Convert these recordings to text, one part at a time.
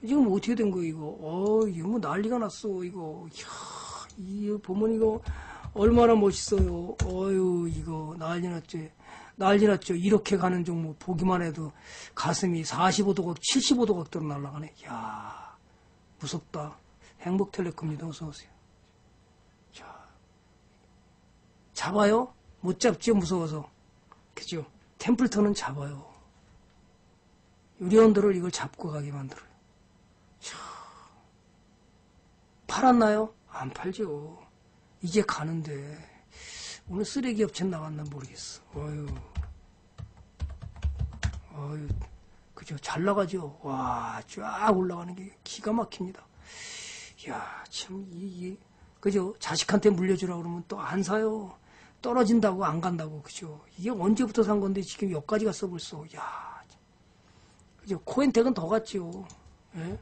지금 어떻게 된 거야 이거? 어 이거 뭐 난리가 났어 이거. 이야 이 보면 이거 얼마나 멋있어요. 어유 이거 난리 났지. 난리 났죠. 이렇게 가는 종목 보기만 해도 가슴이 45도각, 75도 각도로 날아가네. 이야 무섭다. 행복텔레콤입니다. 어서 오세요. 자 잡아요? 못 잡죠 무서워서. 그죠? 템플턴은 잡아요. 유리원들을 이걸 잡고 가게 만들어요. 자, 팔았나요? 안 팔죠. 이제 가는데 오늘 쓰레기 업체 나갔나 모르겠어. 어휴, 어휴, 그죠? 잘 나가죠. 와, 쫙 올라가는 게 기가 막힙니다. 이야, 참, 이, 이, 그죠? 자식한테 물려주라 그러면 또 안 사요. 떨어진다고 안 간다고, 그죠? 이게 언제부터 산 건데 지금 여기까지 갔어 벌써. 야, 그죠? 코엔텍은 더 갔죠. 예?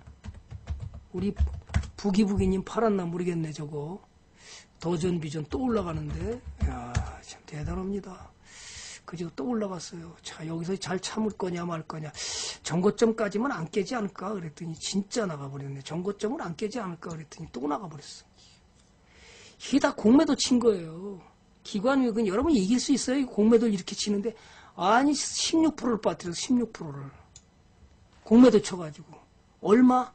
우리 부기부기님 팔았나 모르겠네 저거. 더전 비전 또 올라가는데, 야, 참 대단합니다. 그죠? 또 올라갔어요. 자, 여기서 잘 참을 거냐 말 거냐. 정고점까지만 안 깨지 않을까 그랬더니 진짜 나가버렸네. 정고점을 안 깨지 않을까 그랬더니 또 나가버렸어. 이게 다 공매도 친 거예요. 기관위익은 여러분이 이길 수 있어요. 공매도 이렇게 치는데 아니 16%를 빠뜨려서 16%를 공매도 쳐가지고 얼마?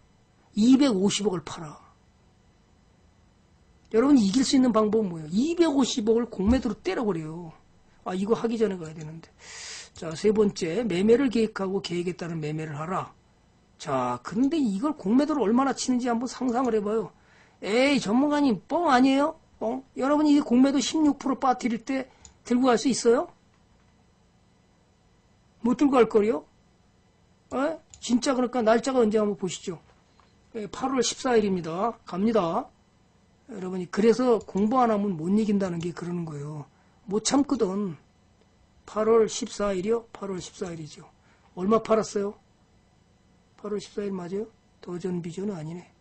250억을 팔아. 여러분이 이길 수 있는 방법은 뭐예요? 250억을 공매도로 때려버려요. 아 이거 하기 전에 가야 되는데. 자 세 번째 매매를 계획하고 계획에 따른 매매를 하라. 자 근데 이걸 공매도를 얼마나 치는지 한번 상상을 해봐요. 에이 전문가님 뻥 아니에요? 뻥? 여러분이 이 공매도 16% 빠뜨릴 때 들고 갈 수 있어요? 못 들고 갈 거요? 에? 진짜 그러니까 날짜가 언제 한번 보시죠. 8월 14일입니다. 갑니다. 여러분이 그래서 공부 안 하면 못 이긴다는 게 그러는 거예요. 못 참거든. 8월 14일이요? 8월 14일이죠. 얼마 팔았어요? 8월 14일 맞아요? 도전 비전은 아니네.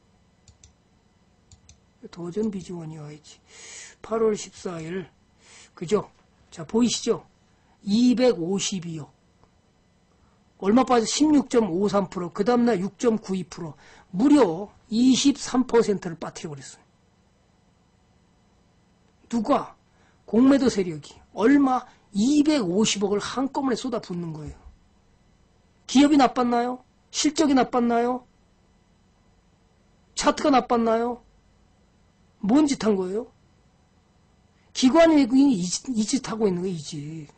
도전 비지원이 와야지. 8월 14일. 그죠? 자, 보이시죠? 252억. 얼마 빠져? 16.53%. 그 다음날 6.92%. 무려 23%를 빠뜨려버렸어요. 누가? 공매도 세력이. 얼마? 250억을 한꺼번에 쏟아붓는 거예요. 기업이 나빴나요? 실적이 나빴나요? 차트가 나빴나요? 뭔 짓 한 거예요? 기관 외국인이 이 짓 하고 있는 거예요, 이 짓.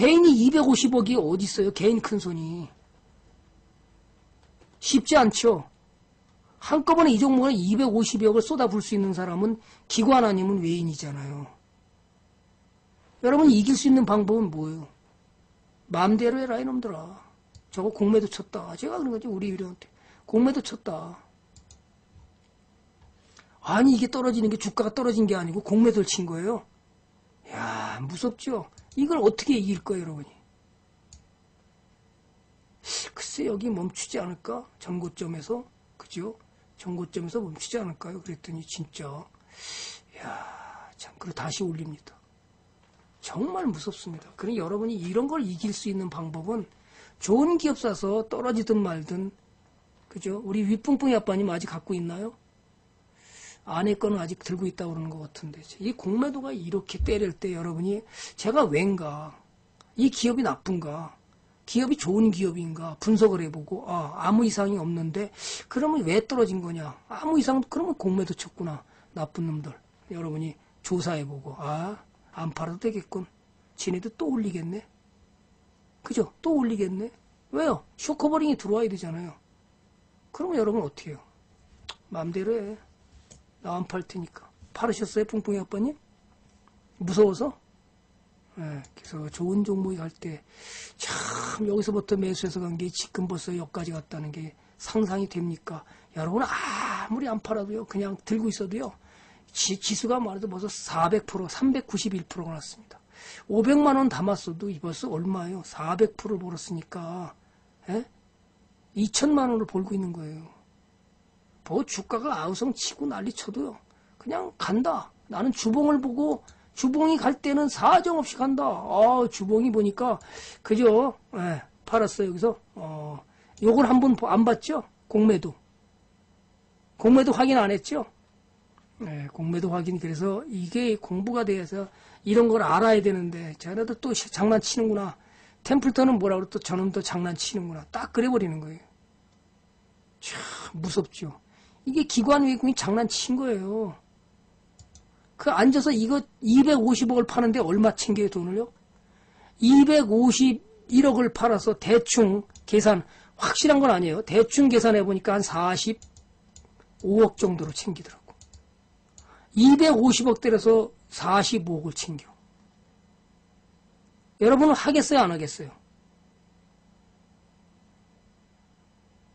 개인이 250억이 어디 있어요? 개인 큰 손이. 쉽지 않죠. 한꺼번에 이 종목에 250억을 쏟아부을 수 있는 사람은 기관 아니면 외인이잖아요. 여러분 이길 수 있는 방법은 뭐예요? 마음대로 해라 이놈들아. 저거 공매도 쳤다. 제가 그런 거지 우리 유리한테. 공매도 쳤다. 아니 이게 떨어지는 게 주가가 떨어진 게 아니고 공매도를 친 거예요. 야 무섭죠. 이걸 어떻게 이길 거예요 여러분이. 글쎄 여기 멈추지 않을까? 전고점에서 그죠? 전고점에서 멈추지 않을까요? 그랬더니 진짜 야참 그리고 다시 올립니다. 정말 무섭습니다. 그러니 여러분이 이런 걸 이길 수 있는 방법은 좋은 기업 사서 떨어지든 말든 그죠? 우리 윗뿡뿡이 아빠님 아직 갖고 있나요? 아내 거는 아직 들고 있다고 그러는 것 같은데. 이 공매도가 이렇게 때릴 때 여러분이 제가 왠가 이 기업이 나쁜가 기업이 좋은 기업인가 분석을 해보고 아, 아무 이상이 없는데 그러면 왜 떨어진 거냐? 아무 이상 그러면 공매도 쳤구나. 나쁜 놈들. 여러분이 조사해보고 아 안 팔아도 되겠군. 지네도 또 올리겠네. 그죠? 또 올리겠네. 왜요? short covering이 들어와야 되잖아요. 그러면 여러분 어떻게 해요? 마음대로 해 나 안 팔 테니까 팔으셨어요 뿡뿡이 아빠님 무서워서 예, 그래서 좋은 종목이 갈 때 참 여기서부터 매수해서 간 게 지금 벌써 여기까지 갔다는 게 상상이 됩니까? 여러분 아무리 안 팔아도요 그냥 들고 있어도요 지, 수가 말해도 벌써 400% 391%가 났습니다. 500만 원 담았어도 벌써 얼마예요? 400%를 벌었으니까 예? 2천만 원을 벌고 있는 거예요. 뭐 주가가 아우성 치고 난리 쳐도요 그냥 간다. 나는 주봉을 보고 주봉이 갈 때는 사정없이 간다. 아, 주봉이 보니까 그죠? 예, 팔았어요. 여기서 어, 요걸 한 번 안 봤죠? 공매도. 공매도 확인 안 했죠? 네, 공매도 확인. 그래서 이게 공부가 돼서 이런 걸 알아야 되는데, 쟤네들 또 시- 장난치는구나. 템플턴은 뭐라 그래? 또 저놈도 장난치는구나. 딱 그래 버리는 거예요. 참, 무섭죠. 이게 기관 외국인이 장난친 거예요. 그 앉아서 이거 250억을 파는데 얼마 챙겨요, 돈을요? 251억을 팔아서 대충 계산, 확실한 건 아니에요. 대충 계산해 보니까 한 45억 정도로 챙기더라고. 250억 때려서 45억을 챙겨. 여러분은 하겠어요, 안 하겠어요?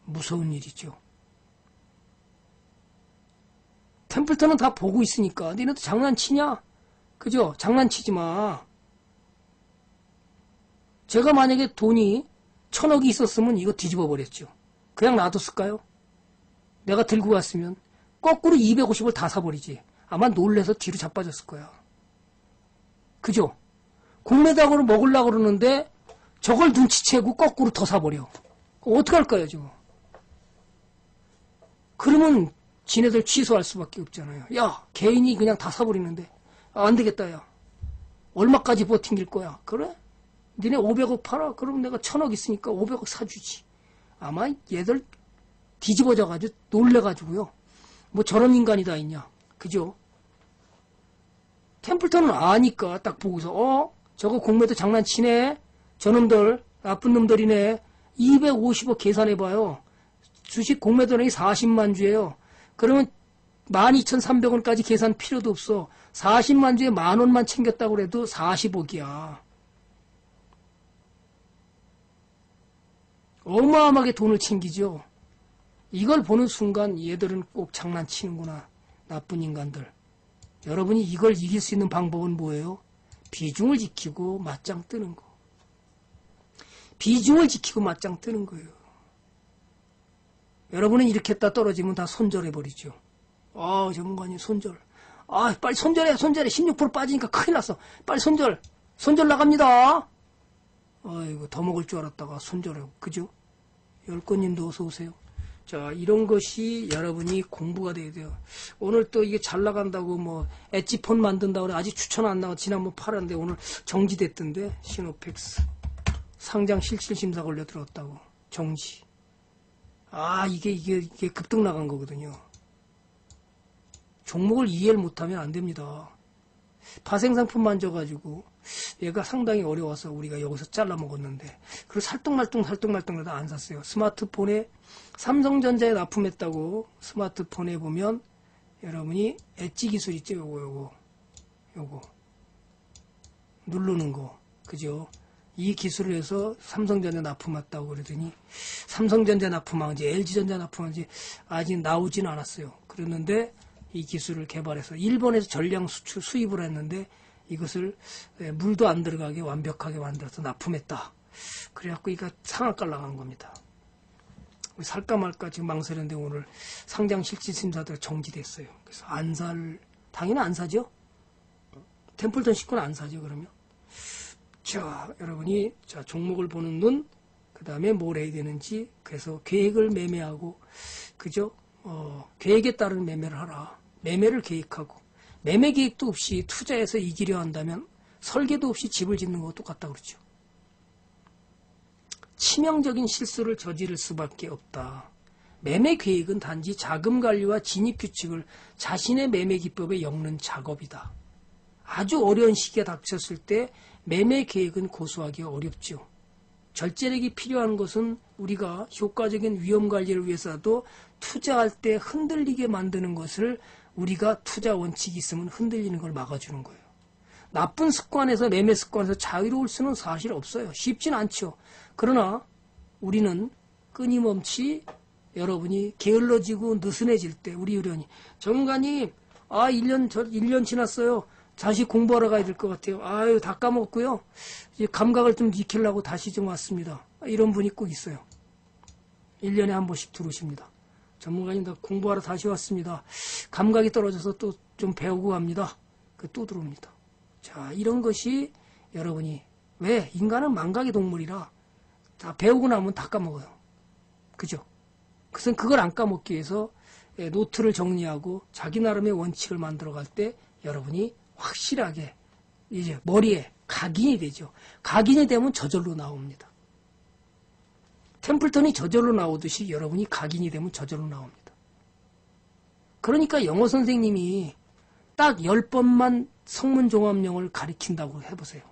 무서운 일이죠. 템플턴은 다 보고 있으니까 니네도 장난치냐? 그죠? 장난치지 마. 제가 만약에 돈이 천억이 있었으면 이거 뒤집어 버렸죠. 그냥 놔뒀을까요? 내가 들고 갔으면 거꾸로 250을 다 사버리지. 아마 놀래서 뒤로 자빠졌을 거야. 그죠? 공매당으로 먹으려고 그러는데 저걸 눈치채고 거꾸로 더 사버려. 어떡할 지금? 그러면 지네들 취소할 수밖에 없잖아요. 야, 개인이 그냥 다 사버리는데. 아, 안 되겠다, 야. 얼마까지 버팅길 거야? 그래? 니네 500억 팔아? 그럼 내가 1000억 있으니까 500억 사주지. 아마 얘들 뒤집어져가지고 놀래가지고요. 뭐 저런 인간이 다 있냐. 그죠? 템플턴은 아니까 딱 보고서, 어? 저거 공매도 장난치네? 저놈들, 나쁜 놈들이네. 250억 계산해봐요. 주식 공매도량이 40만 주예요. 그러면 12,300원까지 계산 필요도 없어. 40만 주에 만 원만 챙겼다고 그래도 40억이야. 어마어마하게 돈을 챙기죠. 이걸 보는 순간 얘들은 꼭 장난치는구나. 나쁜 인간들. 여러분이 이걸 이길 수 있는 방법은 뭐예요? 비중을 지키고 맞짱 뜨는 거. 비중을 지키고 맞짱 뜨는 거예요. 여러분은 이렇게 했다 떨어지면 다 손절해버리죠. 아, 전문가님 손절. 아, 빨리 손절해, 손절해. 16% 빠지니까 큰일 났어. 빨리 손절. 손절 나갑니다. 아이고, 더 먹을 줄 알았다가 손절하고. 그죠? 열건님도 어서 오세요. 자, 이런 것이 여러분이 공부가 돼야 돼요. 오늘 또 이게 잘 나간다고 뭐, 엣지폰 만든다고 그래. 아직 추천 안 나와. 지난번 팔았는데 오늘 정지됐던데. 시노펙스. 상장 실질 심사 걸려 들었다고. 정지. 아, 이게, 이게, 이게 급등 나간 거거든요. 종목을 이해를 못하면 안 됩니다. 파생상품 만져가지고 얘가 상당히 어려워서 우리가 여기서 잘라 먹었는데 그리고 살뚱말뚱 살뚱말뚱 하다 안 샀어요. 스마트폰에 삼성전자에 납품했다고 스마트폰에 보면 여러분이 엣지 기술 있죠 요거 요거 요거 누르는 거 그죠? 이 기술을 해서 삼성전자 납품했다고 그러더니 삼성전자 납품한지 LG전자 납품한지 아직 나오진 않았어요. 그랬는데 이 기술을 개발해서 일본에서 전량 수출 수입을 했는데 이것을 예, 물도 안 들어가게 완벽하게 만들어서 납품했다. 그래갖고 이거 상한가 나간 겁니다. 살까 말까 지금 망설였는데 오늘 상장 실질 심사들 정지됐어요. 그래서 안 살, 당연히 안 사죠? 템플턴 식구는 안 사죠, 그러면? 자, 여러분이, 자, 종목을 보는 눈, 그 다음에 뭘 해야 되는지, 그래서 계획을 매매하고, 그죠? 어, 계획에 따른 매매를 하라. 매매를 계획하고, 매매 계획도 없이 투자해서 이기려 한다면, 설계도 없이 집을 짓는 것과 똑같다 그러죠. 치명적인 실수를 저지를 수밖에 없다. 매매 계획은 단지 자금 관리와 진입 규칙을 자신의 매매 기법에 엮는 작업이다. 아주 어려운 시기에 닥쳤을 때 매매 계획은 고수하기 어렵죠. 절제력이 필요한 것은 우리가 효과적인 위험 관리를 위해서도 투자할 때 흔들리게 만드는 것을 우리가 투자 원칙이 있으면 흔들리는 걸 막아주는 거예요. 나쁜 습관에서 매매 습관에서 자유로울 수는 사실 없어요. 쉽진 않죠. 그러나 우리는 끊임없이 여러분이 게을러지고 느슨해질 때 우리 의원이 정관님 아 1년 저 1년 지났어요. 다시 공부하러 가야 될 것 같아요. 아유 다 까먹었고요. 이제 감각을 좀 익히려고 다시 좀 왔습니다. 이런 분이 꼭 있어요. 1년에 한 번씩 들어오십니다. 전문가님 다 공부하러 다시 왔습니다. 감각이 떨어져서 또 좀 배우고 갑니다. 그 또 들어옵니다. 자 이런 것이 여러분이 왜 인간은 망각의 동물이라 다 배우고 나면 다 까먹어요. 그죠? 그것은 그걸 안 까먹기 위해서 예, 노트를 정리하고 자기 나름의 원칙을 만들어 갈 때 여러분이 확실하게 이제 머리에 각인이 되죠. 각인이 되면 저절로 나옵니다. 템플턴이 저절로 나오듯이 여러분이 각인이 되면 저절로 나옵니다. 그러니까 영어 선생님이 딱 10번만 성문종합령을 가리킨다고 해보세요.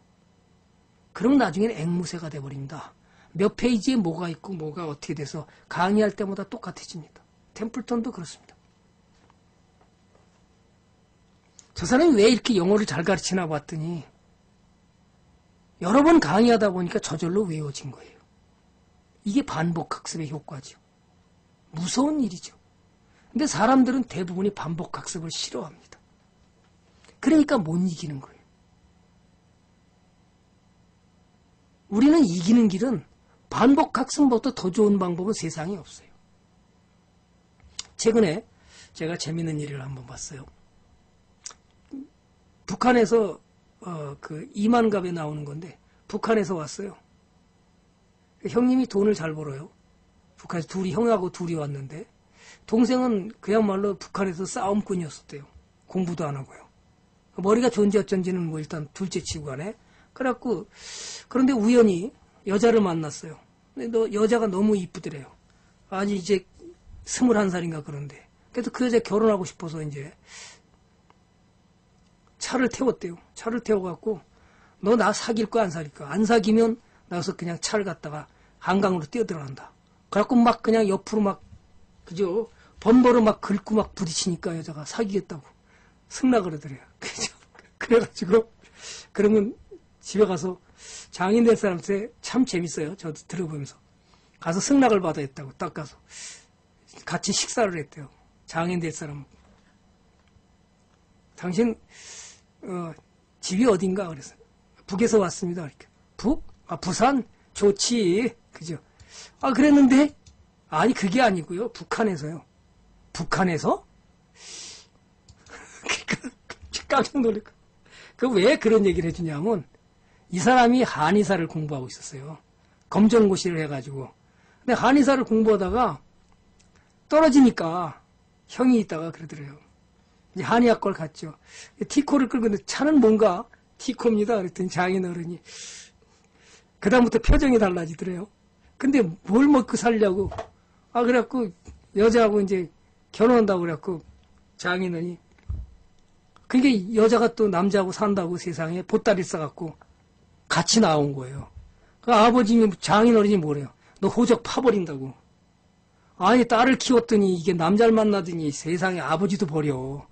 그럼 나중에는 앵무새가 돼버립니다. 몇 페이지에 뭐가 있고 뭐가 어떻게 돼서 강의할 때마다 똑같아집니다. 템플턴도 그렇습니다. 저 사람이 왜 이렇게 영어를 잘 가르치나 봤더니 여러 번 강의하다 보니까 저절로 외워진 거예요. 이게 반복 학습의 효과죠. 무서운 일이죠. 근데 사람들은 대부분이 반복 학습을 싫어합니다. 그러니까 못 이기는 거예요. 우리는 이기는 길은 반복 학습보다 더 좋은 방법은 세상에 없어요. 최근에 제가 재밌는 일을 한번 봤어요. 북한에서 어, 그 이만갑에 나오는 건데 북한에서 왔어요. 형님이 돈을 잘 벌어요. 북한에서 둘이 형하고 둘이 왔는데 동생은 그야말로 북한에서 싸움꾼이었었대요. 공부도 안 하고요. 머리가 좋은지 어쩐지는 뭐 일단 둘째 치고 가네. 그래갖고 그런데 우연히 여자를 만났어요. 근데 너 여자가 너무 이쁘더래요. 아니 이제 스물한 살인가 그런데. 그래서 그 여자 결혼하고 싶어서 이제 차를 태웠대요. 차를 태워갖고 너 나 사귈 거안 사귈 거. 안 사귀면 나가서 그냥 차를 갖다가 한강으로 뛰어들어간다. 그래갖고 막 그냥 옆으로 막 그죠? 범버로 막 긁고 막 부딪히니까 여자가 사귀겠다고 승낙 그러더래요. 그죠? 그래가지고 그러면 집에 가서 장인 될 사람한테 참 재밌어요. 저도 들어보면서 가서 승낙을 받아야 했다고 딱 가서 같이 식사를 했대요. 장인 될 사람. 당신 어, 집이 어딘가 그래서 북에서 왔습니다. 이렇게 북? 아 부산 좋지. 그죠? 아 그랬는데 아니 그게 아니고요. 북한에서요. 북한에서? 깜짝 놀랄 거. 그왜 그런 얘기를 해주냐면 이 사람이 한의사를 공부하고 있었어요. 검정고시를 해가지고. 근데 한의사를 공부하다가 떨어지니까 형이 있다가 그러더래요. 한의학과를 갔죠. 티코를 끌고 있는데 차는 뭔가 티코입니다. 그랬더니 장인 어른이 그다음부터 표정이 달라지더래요. 근데 뭘 먹고 살려고 아 그래갖고 여자하고 이제 결혼한다고 그래갖고 장인어른이 그게 여자가 또 남자하고 산다고 세상에 보따리 싸갖고 같이 나온 거예요. 그 아버지 장인어른이 뭐래요? 너 호적 파버린다고. 아니 딸을 키웠더니 이게 남자를 만나더니 세상에 아버지도 버려.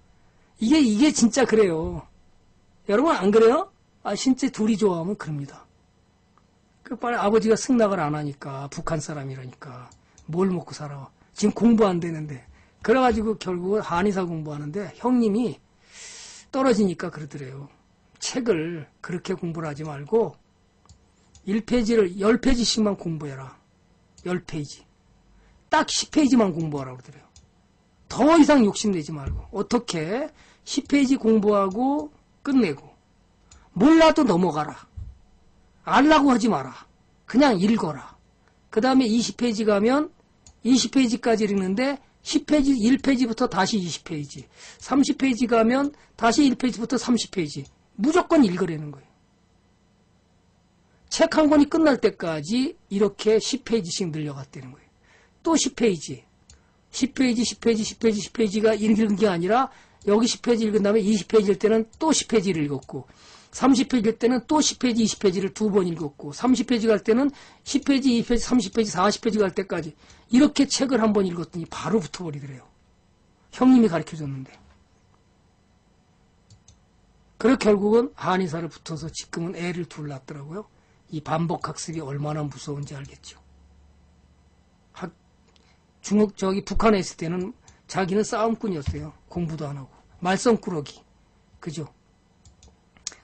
이게 이게 진짜 그래요. 여러분 안 그래요? 아 진짜 둘이 좋아하면 그럽니다. 그 빨리 아버지가 승낙을 안 하니까 북한 사람이라니까 뭘 먹고 살아. 지금 공부 안 되는데. 그래가지고 결국은 한의사 공부하는데 형님이 떨어지니까 그러더래요. 책을 그렇게 공부를 하지 말고 1페이지를 10페이지씩만 공부해라. 10페이지. 딱 10페이지만 공부하라고 그러더래요. 더 이상 욕심내지 말고 어떻게 10페이지 공부하고 끝내고 몰라도 넘어가라. 알라고 하지 마라. 그냥 읽어라. 그 다음에 20페이지 가면 20페이지까지 읽는데 10페이지, 1페이지부터 다시 20페이지. 30페이지 가면 다시 1페이지부터 30페이지. 무조건 읽으라는 거예요. 책 한 권이 끝날 때까지 이렇게 10페이지씩 늘려갔다는 거예요. 또 10페이지. 10페이지, 10페이지, 10페이지, 10페이지가 읽은 게 아니라 여기 10페이지 읽은 다음에 20페이지일 때는 또 10페이지를 읽었고 30페이지일 때는 또 10페이지, 20페이지를 두 번 읽었고 30페이지 갈 때는 10페이지, 2페이지, 30페이지, 40페이지 갈 때까지 이렇게 책을 한 번 읽었더니 바로 붙어버리더래요. 형님이 가르쳐줬는데. 그래 결국은 한의사를 붙어서 지금은 애를 둘 낳더라고요. 이 반복 학습이 얼마나 무서운지 알겠죠. 학, 중국 저기 북한에 있을 때는 자기는 싸움꾼이었어요. 공부도 안 하고 말썽꾸러기, 그죠?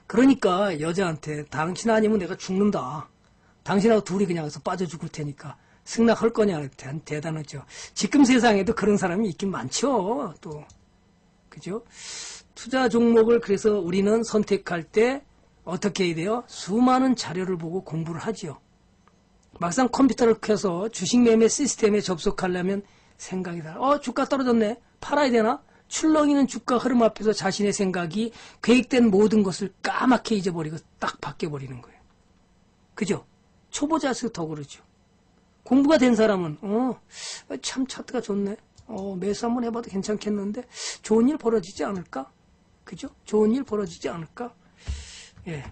그러니까 여자한테 당신 아니면 내가 죽는다. 당신하고 둘이 그냥 해서 빠져 죽을 테니까 승낙할 거냐 대, 대단하죠. 지금 세상에도 그런 사람이 있긴 많죠. 또 그죠? 투자 종목을 그래서 우리는 선택할 때 어떻게 해야 돼요? 수많은 자료를 보고 공부를 하지요. 막상 컴퓨터를 켜서 주식 매매 시스템에 접속하려면 생각이 달라. 어, 주가 떨어졌네. 팔아야 되나? 출렁이는 주가 흐름 앞에서 자신의 생각이 계획된 모든 것을 까맣게 잊어버리고 딱 바뀌어버리는 거예요. 그죠? 초보자에서 더 그러죠. 공부가 된 사람은, 어, 참 차트가 좋네. 어, 매수 한번 해봐도 괜찮겠는데, 좋은 일 벌어지지 않을까? 그죠? 좋은 일 벌어지지 않을까? 예.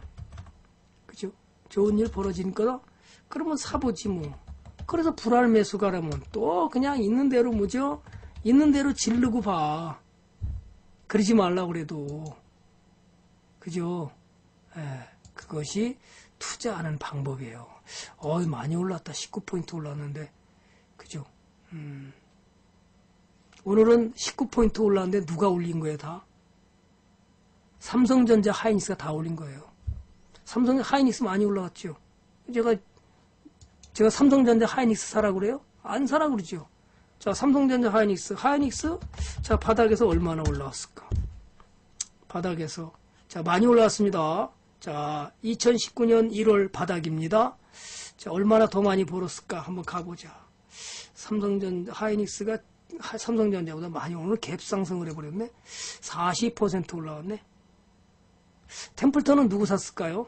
그죠? 좋은 일 벌어진 거다? 그러면 사보지 뭐. 그래서 불알 매수가라면 또 그냥 있는 대로 뭐죠? 있는 대로 질르고 봐. 그러지 말라 그래도. 그죠? 예, 그것이 투자하는 방법이에요. 어이, 많이 올랐다. 19포인트 올랐는데. 그죠? 음. 오늘은 19포인트 올랐는데 누가 올린 거예요, 다? 삼성전자 하이닉스가 다 올린 거예요. 삼성 하이닉스 많이 올라갔죠. 제가 제가 삼성전자 하이닉스 사라 그래요? 안 사라 그러죠. 자, 삼성전자 하이닉스, 하이닉스, 자, 바닥에서 얼마나 올라왔을까? 바닥에서, 자, 많이 올라왔습니다. 자, 2019년 1월 바닥입니다. 자, 얼마나 더 많이 벌었을까? 한번 가보자. 삼성전, 하이닉스가 하- 삼성전자보다 많이 오늘 갭 상승을 해버렸네? 40% 올라왔네? 템플턴은 누구 샀을까요?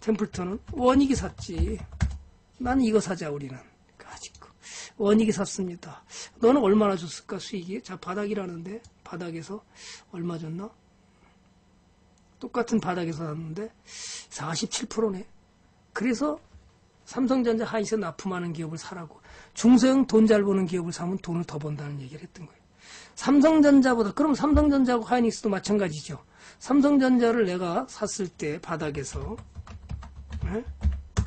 템플턴은 원익이 샀지. 난 이거 사자 우리는 가지고 원익이 샀습니다. 너는 얼마나 줬을까 수익이? 자 바닥이라는데 바닥에서 얼마 줬나? 똑같은 바닥에서 샀는데 47%네. 그래서 삼성전자 하이닉스 납품하는 기업을 사라고 중소형 돈 잘 버는 기업을 사면 돈을 더 번다는 얘기를 했던 거예요. 삼성전자보다 그럼 삼성전자하고 하이닉스도 마찬가지죠. 삼성전자를 내가 샀을 때 바닥에서 에?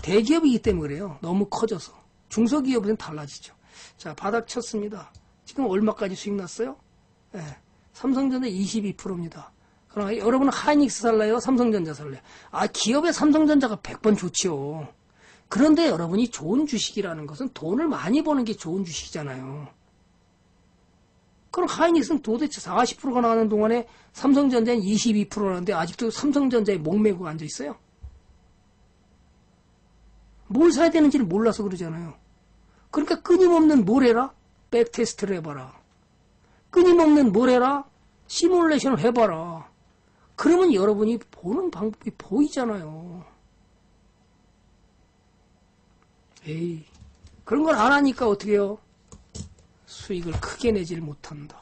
대기업이기 때문에 그래요. 너무 커져서. 중소기업은 달라지죠. 자, 바닥 쳤습니다. 지금 얼마까지 수익 났어요? 예, 삼성전자 22%입니다. 그러나 여러분은 하이닉스 살래요? 삼성전자 살래요? 아, 기업의 삼성전자가 100번 좋지요. 그런데 여러분이 좋은 주식이라는 것은 돈을 많이 버는 게 좋은 주식이잖아요. 그럼 하이닉스는 도대체 40%가 나가는 동안에 삼성전자는 22%라는데 아직도 삼성전자에 목매고 앉아 있어요. 뭘 사야 되는지를 몰라서 그러잖아요. 그러니까 끊임없는 뭘 해라? 백테스트를 해봐라. 끊임없는 뭘 해라? 시뮬레이션을 해봐라. 그러면 여러분이 보는 방법이 보이잖아요. 에이, 그런 걸 안 하니까 어떻게 해요? 수익을 크게 내질 못한다.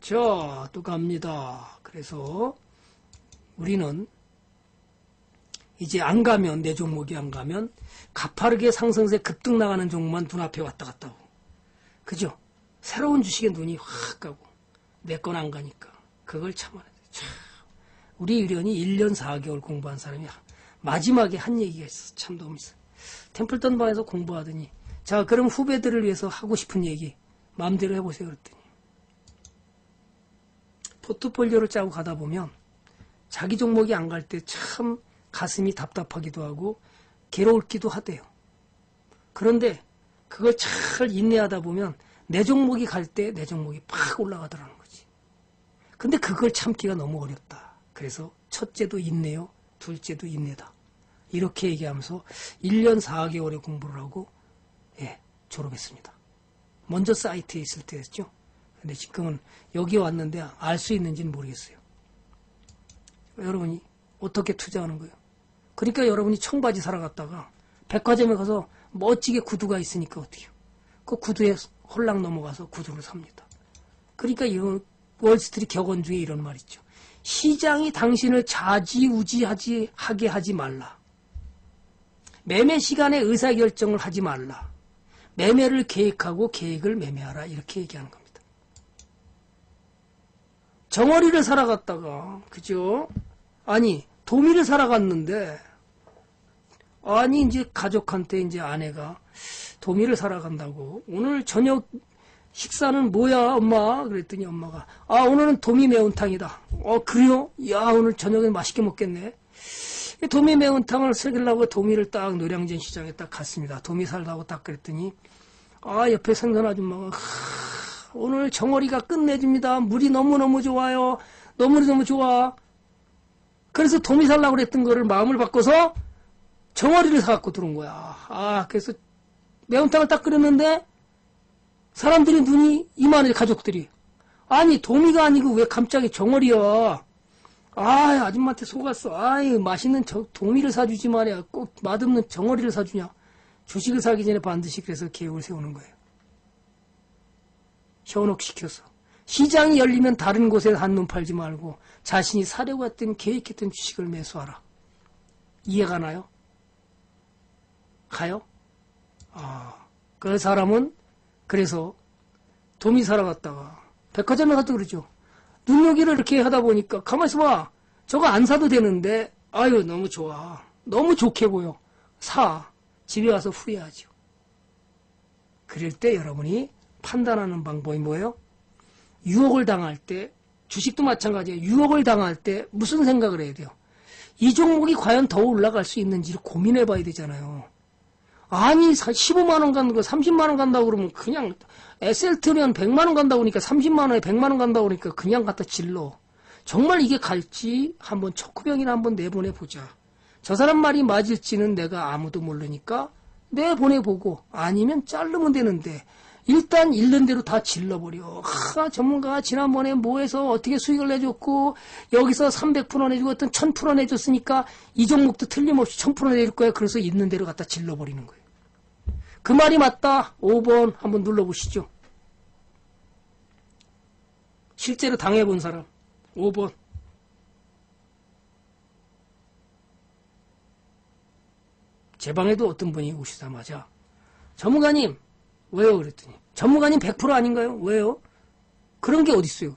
자, 또 갑니다. 그래서 우리는 이제 안 가면 내 종목이 안 가면 가파르게 상승세 급등 나가는 종목만 눈앞에 왔다 갔다 하고 그죠? 새로운 주식에 눈이 확 가고 내 건 안 가니까 그걸 참아야 돼. 참. 우리 유련이 1년 4개월 공부한 사람이 마지막에 한 얘기가 있어. 참 너무 있어. 템플턴 바에서 공부하더니 자 그럼 후배들을 위해서 하고 싶은 얘기 마음대로 해보세요 그랬더니 포트폴리오를 짜고 가다 보면 자기 종목이 안 갈 때 참 가슴이 답답하기도 하고 괴로울기도 하대요. 그런데 그걸 잘 인내하다 보면 내 종목이 갈 때 내 종목이 팍 올라가더라는 거지. 근데 그걸 참기가 너무 어렵다. 그래서 첫째도 인내요. 둘째도 인내다. 이렇게 얘기하면서 1년 4개월의 공부를 하고 예, 졸업했습니다. 먼저 사이트에 있을 때였죠. 근데 지금은 여기 왔는데 알 수 있는지는 모르겠어요. 여러분이 어떻게 투자하는 거예요? 그러니까 여러분이 청바지 사러 갔다가 백화점에 가서 멋지게 구두가 있으니까 어때요? 그 구두에 홀랑 넘어가서 구두를 삽니다. 그러니까 이런 월스트리트 격언 중에 이런 말 있죠. 시장이 당신을 좌지우지하지 하게 하지 말라. 매매 시간에 의사결정을 하지 말라. 매매를 계획하고 계획을 매매하라. 이렇게 얘기하는 겁니다. 정어리를 사러 갔다가, 그죠? 아니, 도미를 사러 갔는데, 아니, 이제 가족한테 이제 아내가 도미를 사러 간다고. 오늘 저녁 식사는 뭐야, 엄마? 그랬더니 엄마가, 아, 오늘은 도미 매운탕이다. 어, 그래요? 야, 오늘 저녁에 맛있게 먹겠네. 이 도미 매운탕을 새기려고 도미를 딱 노량진 시장에 딱 갔습니다. 도미 살라고 딱 그랬더니, 아, 옆에 생선 아줌마가, 하, 오늘 정어리가 끝내줍니다. 물이 너무너무 좋아요. 너무너무 좋아. 그래서 도미 살라고 그랬던 거를 마음을 바꿔서 정어리를 사갖고 들어온 거야. 아, 그래서 매운탕을 딱 끓였는데 사람들이 눈이 이만해 가족들이. 아니 도미가 아니고 왜 갑자기 정어리야. 아 아줌마한테 속았어. 아이 맛있는 저 도미를 사주지 말이야. 꼭 맛없는 정어리를 사주냐. 주식을 사기 전에 반드시 그래서 계획을 세우는 거예요. 현혹시켜서. 시장이 열리면 다른 곳에 한눈 팔지 말고 자신이 사려고 했던 계획했던 주식을 매수하라. 이해가 나요? 가요? 아, 그 사람은 그래서 도미 사러 갔다가 백화점에 가도 그러죠. 눈요기를 이렇게 하다 보니까 가만있어 봐. 저거 안 사도 되는데 아유 너무 좋아. 너무 좋게 보여. 사. 집에 와서 후회하죠. 그럴 때 여러분이 판단하는 방법이 뭐예요? 유혹을 당할 때 주식도 마찬가지예요. 유혹을 당할 때 무슨 생각을 해야 돼요? 이 종목이 과연 더 올라갈 수 있는지를 고민해 봐야 되잖아요. 아니 15만원 가는 거 30만원 간다고 그러면 그냥 SL트면 100만원 간다고 그러니까 30만원에 100만원 간다고 그러니까 그냥 갖다 질러. 정말 이게 갈지 한번 척후병이나 한번 내보내 보자. 저 사람 말이 맞을지는 내가 아무도 모르니까 내보내보고 아니면 자르면 되는데 일단 있는 대로 다 질러버려. 하, 전문가가 지난번에 뭐해서 어떻게 수익을 내줬고, 여기서 300% 내주고 어떤 1000% 내줬으니까 이 종목도 틀림없이 1000% 내줄 거야. 그래서 있는 대로 갖다 질러버리는 거예요. 그 말이 맞다. 5번 한번 눌러보시죠. 실제로 당해본 사람. 5번. 제 방에도 어떤 분이 오시자마자, 전문가님, 왜요? 그랬더니 전문가님 100% 아닌가요? 왜요? 그런 게 어딨어요?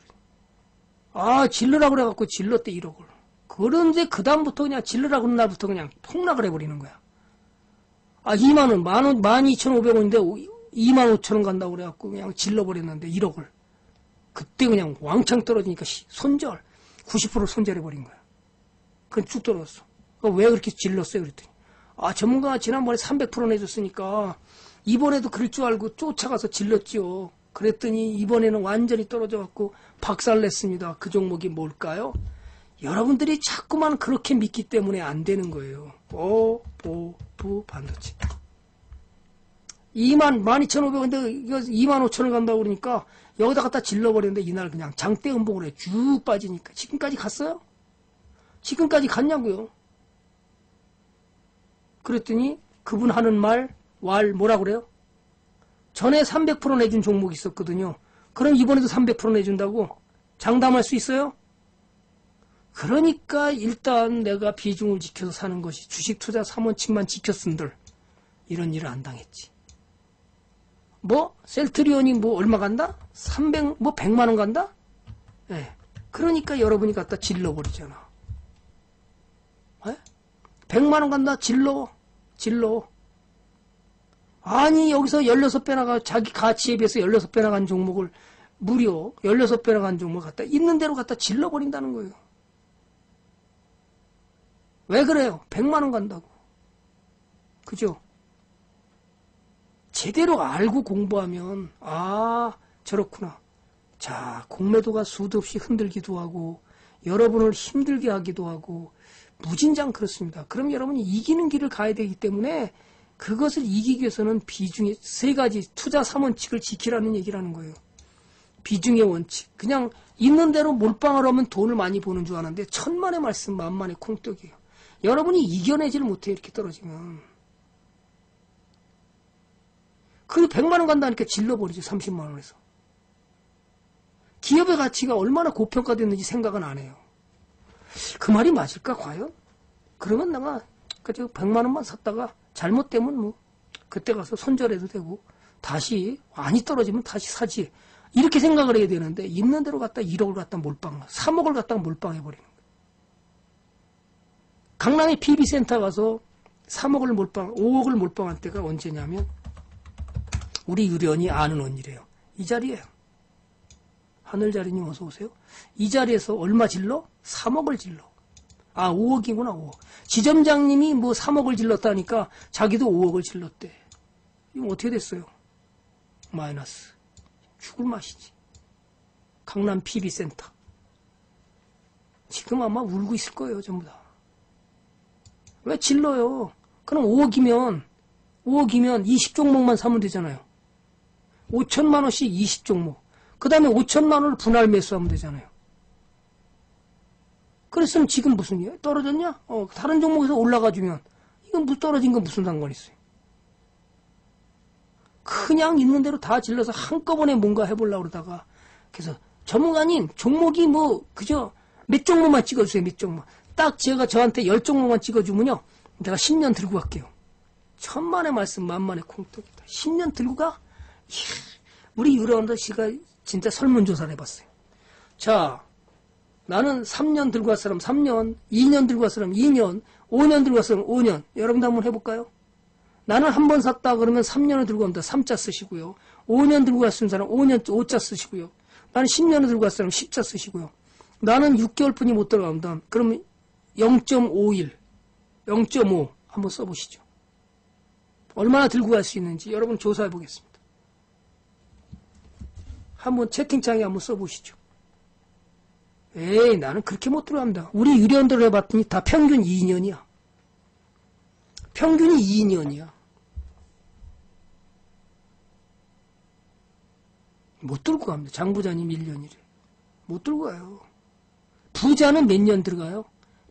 아 질러라 그래갖고 질렀대 1억을. 그런데 그 다음부터 그냥 질러라 그런 날부터 그냥 폭락을 해버리는 거야. 아 2만원, 만원, 12,500원인데 2만 5천원 간다고 그래갖고 그냥 질러버렸는데 1억을. 그때 그냥 왕창 떨어지니까 손절. 90% 손절해버린 거야. 그건 쭉 떨어졌어. 왜 그렇게 질렀어요? 그랬더니. 아, 전문가가 지난번에 300% 내줬으니까 이번에도 그럴 줄 알고 쫓아가서 질렀지요. 그랬더니 이번에는 완전히 떨어져갖고 박살냈습니다. 그 종목이 뭘까요? 여러분들이 자꾸만 그렇게 믿기 때문에 안 되는 거예요. 오, 보, 부, 반도체. 2만, 12,500원인데 이거 2만 5천원 간다고 그러니까 여기다 갖다 질러버렸는데 이날 그냥 장대 음봉으로 해. 쭉 빠지니까. 지금까지 갔어요? 지금까지 갔냐고요. 그랬더니 그분 하는 말, 왈 뭐라 그래요? 전에 300% 내준 종목이 있었거든요. 그럼 이번에도 300% 내준다고? 장담할 수 있어요? 그러니까 일단 내가 비중을 지켜서 사는 것이 주식 투자 3원칙만 지켰음들 이런 일을 안 당했지. 뭐 셀트리온이 뭐 얼마 간다? 300, 뭐 100만 원 간다? 예. 네. 그러니까 여러분이 갖다 질러버리잖아. 예? 100만 원 간다? 질러. 질러. 아니 여기서 16배 나 가 자기 가치에 비해서 16배 나 간 종목을 무려 16배 나 간 종목을 갖다 있는 대로 갖다 질러버린다는 거예요. 왜 그래요? 100만 원 간다고. 그죠? 제대로 알고 공부하면 아 저렇구나. 자 공매도가 수도 없이 흔들기도 하고 여러분을 힘들게 하기도 하고 무진장 그렇습니다. 그럼 여러분이 이기는 길을 가야 되기 때문에 그것을 이기기 위해서는 비중의 세 가지 투자 3원칙을 지키라는 얘기라는 거예요. 비중의 원칙. 그냥 있는 대로 몰빵을 하면 돈을 많이 버는 줄 아는데 천만의 말씀 만만의 콩떡이에요. 여러분이 이겨내지를 못해 이렇게 떨어지면. 그 100만 원 간다니까 질러버리죠. 30만 원에서. 기업의 가치가 얼마나 고평가됐는지 생각은 안 해요. 그 말이 맞을까 과연? 그러면 내가 그저 100만 원만 샀다가 잘못되면 뭐 그때 가서 손절해도 되고 다시 많이 떨어지면 다시 사지 이렇게 생각을 해야 되는데 있는 대로 갖다 1억을 갖다 몰빵 3억을 갖다 몰빵해버리는 거예요. 강남의 PB센터 가서 3억을 몰빵 5억을 몰빵한 때가 언제냐면 우리 유련이 아는 언니래요. 이 자리에요. 하늘자리님 어서 오세요. 이 자리에서 얼마 질러? 3억을 질러. 아, 5억이구나, 5억. 지점장님이 뭐 3억을 질렀다니까 자기도 5억을 질렀대. 이거 어떻게 됐어요? 마이너스. 죽을 맛이지. 강남 PB센터. 지금 아마 울고 있을 거예요, 전부 다. 왜 질러요? 그럼 5억이면 5억이면 20종목만 사면 되잖아요. 5천만 원씩 20종목. 그 다음에 5천만 원을 분할 매수하면 되잖아요. 그랬으면 지금 무슨 일 떨어졌냐? 어, 다른 종목에서 올라가주면 이건 무 떨어진 건 무슨 상관 있어요? 그냥 있는 대로 다 질러서 한꺼번에 뭔가 해보려고 그러다가 그래서 전문가님 종목이 뭐 그저 몇 종목만 찍어주세요 몇 종목 딱 제가 저한테 열 종목만 찍어주면요 내가 10년 들고 갈게요 천만의 말씀 만만의 콩떡이다 10년 들고 가? 이야, 우리 유라원더 씨가 진짜 설문조사를 해봤어요 자 나는 3년 들고 갈 사람 3년 2년 들고 갈 사람 2년 5년 들고 갈 사람 5년 여러분도 한번 해볼까요? 나는 한 번 샀다 그러면 3년을 들고 갑니다. 3자 쓰시고요. 5년 들고 갔으면 사람 5년 5자 쓰시고요. 나는 10년을 들고 갔으면 10자 쓰시고요. 나는 6개월 뿐이 못 들어갑니다. 그러면 0.51, 0.5 한번 써보시죠. 얼마나 들고 갈 수 있는지 여러분 조사해 보겠습니다. 한번 채팅창에 한번 써보시죠. 에이 나는 그렇게 못 들어갑니다. 우리 유리원들을 해봤더니 다 평균 2년이야. 평균이 2년이야. 못 들고 갑니다. 장부자님 1년이래. 못 들고 가요. 부자는 몇 년 들어가요?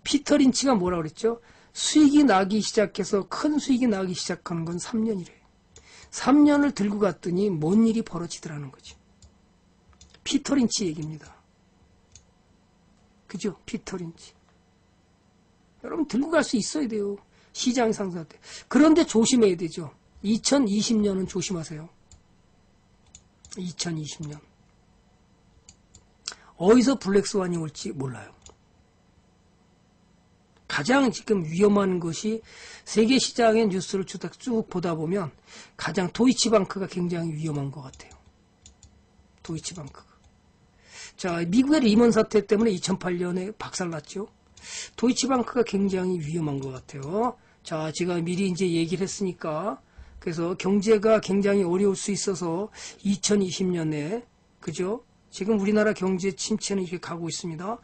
피터 린치가 뭐라 그랬죠? 수익이 나기 시작해서 큰 수익이 나기 시작하는 건 3년이래. 3년을 들고 갔더니 뭔 일이 벌어지더라는 거지. 피터 린치 얘기입니다. 그죠? 피터 린치. 여러분 들고 갈 수 있어야 돼요. 시장 상승할 때. 그런데 조심해야 되죠. 2020년은 조심하세요. 2020년. 어디서 블랙스완이 올지 몰라요. 가장 지금 위험한 것이 세계 시장의 뉴스를 쭉 보다 보면 가장 도이치방크가 굉장히 위험한 것 같아요. 도이치방크가. 자, 미국의 리먼 사태 때문에 2008년에 박살났죠. 도이치방크가 굉장히 위험한 것 같아요. 자, 제가 미리 이제 얘기를 했으니까 그래서 경제가 굉장히 어려울 수 있어서 2020년에 그죠? 지금 우리나라 경제 침체는 이렇게 가고 있습니다.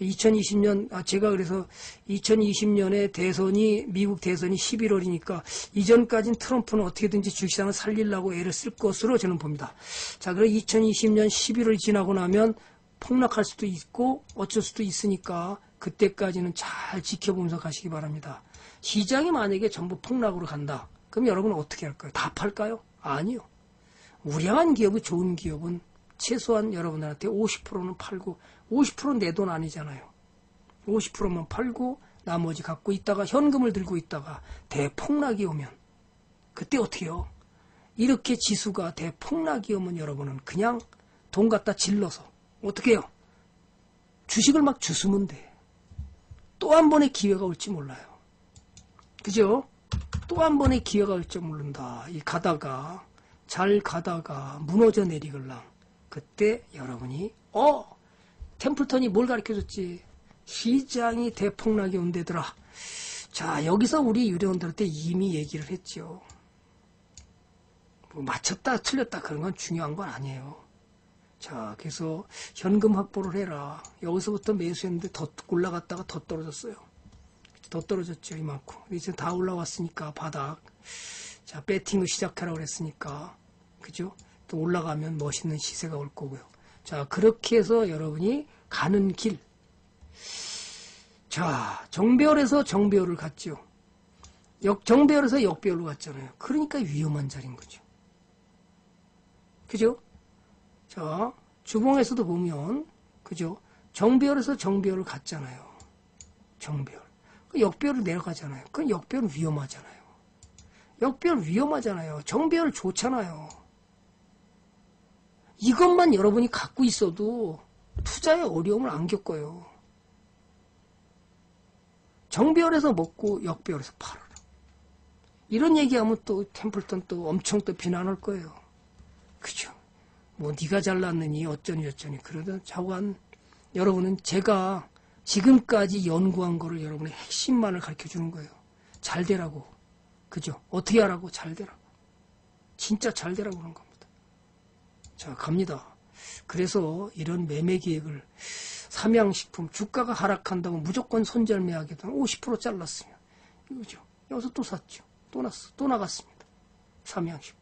2020년 아 제가 그래서 2020년에 대선이 미국 대선이 11월이니까 이전까진 트럼프는 어떻게든지 주식시장을 살리려고 애를 쓸 것으로 저는 봅니다. 자, 그럼 2020년 11월 지나고 나면 폭락할 수도 있고 어쩔 수도 있으니까 그때까지는 잘 지켜보면서 가시기 바랍니다. 시장이 만약에 전부 폭락으로 간다. 그럼 여러분은 어떻게 할까요? 다 팔까요? 아니요. 우량한 기업이 좋은 기업은 최소한 여러분들한테 50%는 팔고 50%는 내 돈 아니잖아요. 50%만 팔고 나머지 갖고 있다가 현금을 들고 있다가 대폭락이 오면 그때 어떻게 해요? 이렇게 지수가 대폭락이 오면 여러분은 그냥 돈 갖다 질러서 어떻게 해요? 주식을 막 주스면 돼. 또 한 번의 기회가 올지 몰라요. 그죠? 또 한 번의 기회가 올지 모른다. 이 가다가 잘 가다가 무너져 내리걸랑 그때 여러분이 어 템플턴이 뭘 가르쳐 줬지 시장이 대폭락이 온대더라 자 여기서 우리 유료원들한테 이미 얘기를 했죠 뭐 맞췄다 틀렸다 그런 건 중요한 건 아니에요 자 그래서 현금 확보를 해라 여기서부터 매수했는데 더 올라갔다가 더 떨어졌어요 더 떨어졌죠 이만큼 이제 다 올라왔으니까 바닥 자 배팅을 시작하라고 그랬으니까 그죠 또 올라가면 멋있는 시세가 올 거고요. 자, 그렇게 해서 여러분이 가는 길. 자, 정배열에서 정배열을 갔죠. 역, 정배열에서 역배열로 갔잖아요. 그러니까 위험한 자리인 거죠. 그죠? 자, 주봉에서도 보면, 그죠? 정배열에서 정배열을 갔잖아요. 정배열. 그 역배열로 내려가잖아요. 그건 역배열은 위험하잖아요. 역배열 위험하잖아요. 정배열 좋잖아요. 이것만 여러분이 갖고 있어도 투자의 어려움을 안 겪어요. 정배열에서 먹고 역배열에서 팔아라. 이런 얘기하면 또 템플턴 또 엄청 또 비난할 거예요. 그죠? 뭐 네가 잘났느니 어쩌니 어쩌니 그러다 자관 여러분은 제가 지금까지 연구한 거를 여러분의 핵심만을 가르쳐 주는 거예요. 잘 되라고. 그죠? 어떻게 하라고? 잘 되라고. 진짜 잘 되라고 그런 겁니다. 자, 갑니다. 그래서 이런 매매 계획을 삼양식품 주가가 하락한다고 무조건 손절매하겠다. 50% 잘랐으면. 이거죠. 여기서 또 샀죠. 또 났어. 또 나갔습니다. 삼양식.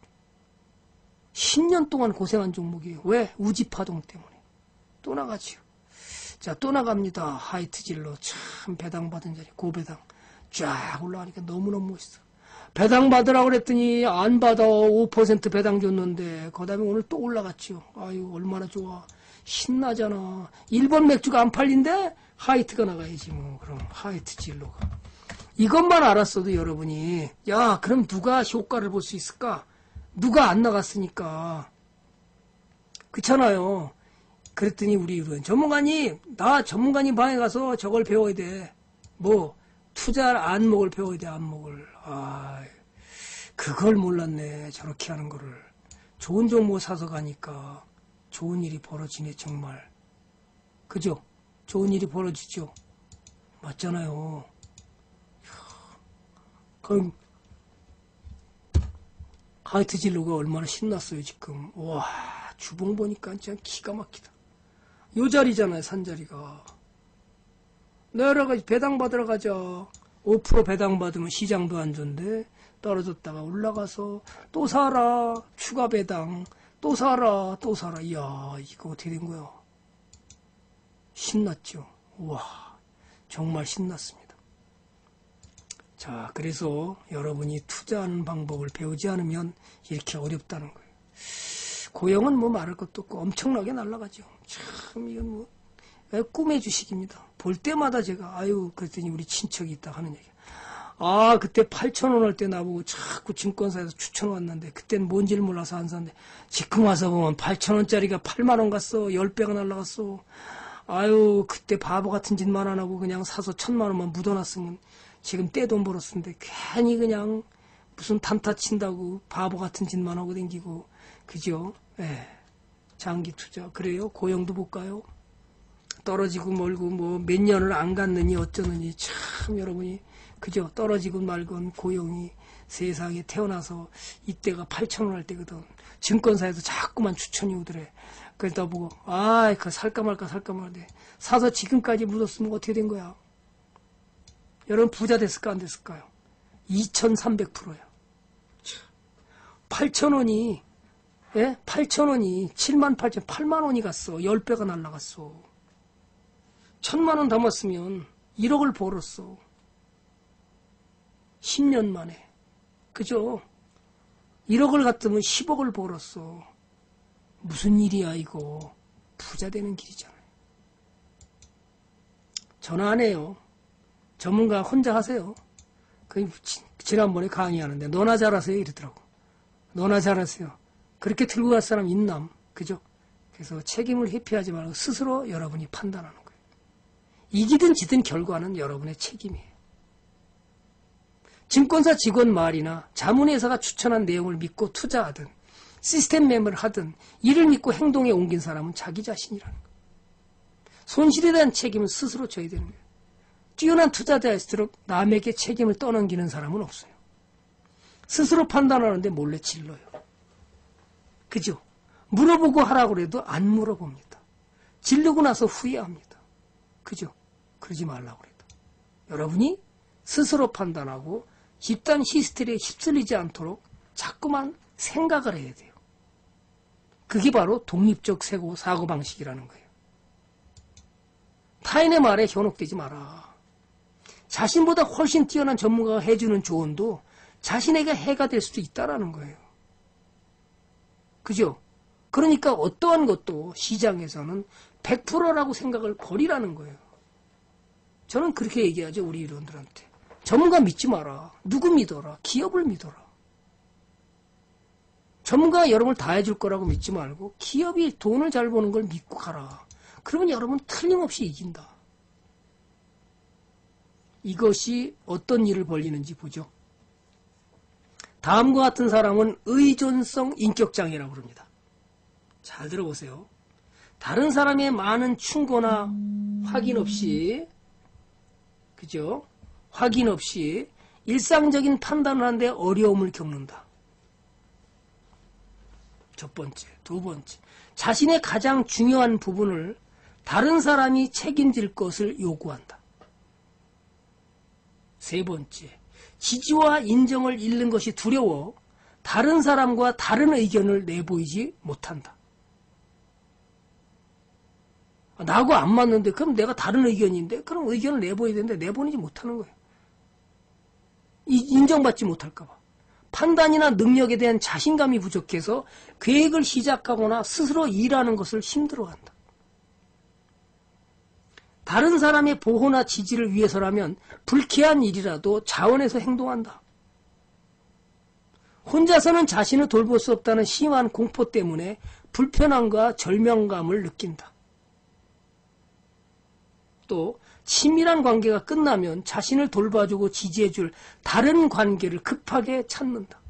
10년 동안 고생한 종목이에요. 왜? 우지파동 때문에. 또 나가지요. 자, 또 나갑니다. 하이트 진로. 참, 배당받은 자리, 고배당. 쫙 올라가니까 너무너무 멋있어. 배당 받으라고 그랬더니 안 받아. 5% 배당 줬는데, 그 다음에 오늘 또 올라갔죠. 아유, 얼마나 좋아. 신나잖아. 1번 맥주가 안 팔린데, 하이트가 나가야지, 뭐. 그럼, 하이트 진로가. 이것만 알았어도 여러분이, 야, 그럼 누가 효과를 볼 수 있을까? 누가 안 나갔으니까. 그렇잖아요. 그랬더니 우리 이런 전문가님, 나 전문가님 방에 가서 저걸 배워야 돼. 뭐, 투자 안목을 배워야 돼, 안목을. 아, 그걸 몰랐네, 저렇게 하는 거를. 좋은 종목 사서 가니까 좋은 일이 벌어지네, 정말. 그죠? 좋은 일이 벌어지죠? 맞잖아요. 그럼, 하이트 진로가 얼마나 신났어요, 지금. 와, 주봉 보니까 진짜 기가 막히다. 요 자리잖아요, 산자리가. 내려가, 배당 받으러 가자. 5% 배당 받으면 시장도 안 좋은데, 떨어졌다가 올라가서, 또 사라. 추가 배당. 또 사라. 또 사라. 이야, 이거 어떻게 된 거야? 신났죠. 와, 정말 신났습니다. 자, 그래서 여러분이 투자하는 방법을 배우지 않으면 이렇게 어렵다는 거예요. 고용은 뭐 말할 것도 없고 엄청나게 날아가죠. 참, 이건 뭐, 꿈의 주식입니다. 볼 때마다 제가, 아유, 그랬더니 우리 친척이 있다 하는 얘기. 아, 그때 8천원 할 때 나보고 자꾸 증권사에서 추천 왔는데, 그땐 뭔지를 몰라서 안 샀는데, 지금 와서 보면 8천원짜리가 8만원 갔어. 10배가 날라갔어. 아유, 그때 바보 같은 짓만 안 하고 그냥 사서 천만원만 묻어놨으면 지금 떼돈 벌었는데, 괜히 그냥 무슨 단타 친다고 바보 같은 짓만 하고 댕기고, 그죠? 예. 장기 투자. 그래요? 고용도 볼까요? 떨어지고 멀고 뭐 몇 년을 안 갔느니 어쩌느니 참 여러분이 그죠? 떨어지고 말건 고용이 세상에 태어나서 이때가 8천원 할 때거든. 증권사에서 자꾸만 추천이 오더래. 그러다 보고 아, 그 살까 말까 살까 말까 사서 지금까지 묻었으면 어떻게 된 거야? 여러분 부자 됐을까 안 됐을까요? 2,300%야. 8천원이 예? 8천원이 7만 8천 8만 원이 갔어. 10배가 날라갔어. 천만 원 담았으면 1억을 벌었어. 10년 만에. 그죠? 1억을 갖으면 10억을 벌었어. 무슨 일이야, 이거. 부자 되는 길이잖아요. 전화 안 해요. 전문가 혼자 하세요. 그, 지난번에 강의하는데, 너나 잘하세요. 이러더라고. 너나 잘하세요. 그렇게 들고 갈 사람 있남. 그죠? 그래서 책임을 회피하지 말고 스스로 여러분이 판단하는 거예요. 이기든 지든 결과는 여러분의 책임이에요. 증권사 직원 말이나 자문회사가 추천한 내용을 믿고 투자하든 시스템 매매를 하든 이를 믿고 행동에 옮긴 사람은 자기 자신이라는 거예요. 손실에 대한 책임은 스스로 져야 되는 거예요. 뛰어난 투자자일수록 남에게 책임을 떠넘기는 사람은 없어요. 스스로 판단하는데 몰래 질러요. 그죠? 물어보고 하라고 해도 안 물어봅니다. 질르고 나서 후회합니다. 그죠? 그러지 말라고 그래도. 여러분이 스스로 판단하고 집단 히스테리에 휩쓸리지 않도록 자꾸만 생각을 해야 돼요. 그게 바로 독립적 세고 사고방식이라는 거예요. 타인의 말에 현혹되지 마라. 자신보다 훨씬 뛰어난 전문가가 해주는 조언도 자신에게 해가 될 수도 있다라는 거예요. 그죠? 그러니까 어떠한 것도 시장에서는 100%라고 생각을 버리라는 거예요. 저는 그렇게 얘기하죠, 우리 이론들한테. 전문가 믿지 마라. 누구 믿어라. 기업을 믿어라. 전문가가 여러분을 다 해줄 거라고 믿지 말고 기업이 돈을 잘 버는 걸 믿고 가라. 그러면 여러분 틀림없이 이긴다. 이것이 어떤 일을 벌리는지 보죠. 다음과 같은 사람은 의존성 인격장애라고 부릅니다. 잘 들어보세요. 다른 사람의 많은 충고나 확인 없이, 그죠? 확인 없이 일상적인 판단을 하는데 어려움을 겪는다. 첫 번째. 두 번째. 자신의 가장 중요한 부분을 다른 사람이 책임질 것을 요구한다. 세 번째. 지지와 인정을 잃는 것이 두려워 다른 사람과 다른 의견을 내보이지 못한다. 나하고 안 맞는데 그럼 내가 다른 의견인데 그럼 의견을 내보여야 되는데 내보내지 못하는 거예요. 인정받지 못할까봐. 판단이나 능력에 대한 자신감이 부족해서 계획을 시작하거나 스스로 일하는 것을 힘들어한다. 다른 사람의 보호나 지지를 위해서라면 불쾌한 일이라도 자원해서 행동한다. 혼자서는 자신을 돌볼 수 없다는 심한 공포 때문에 불편함과 절명감을 느낀다. 또 친밀한 관계가 끝나면 자신을 돌봐주고 지지해줄 다른 관계를 급하게 찾는다.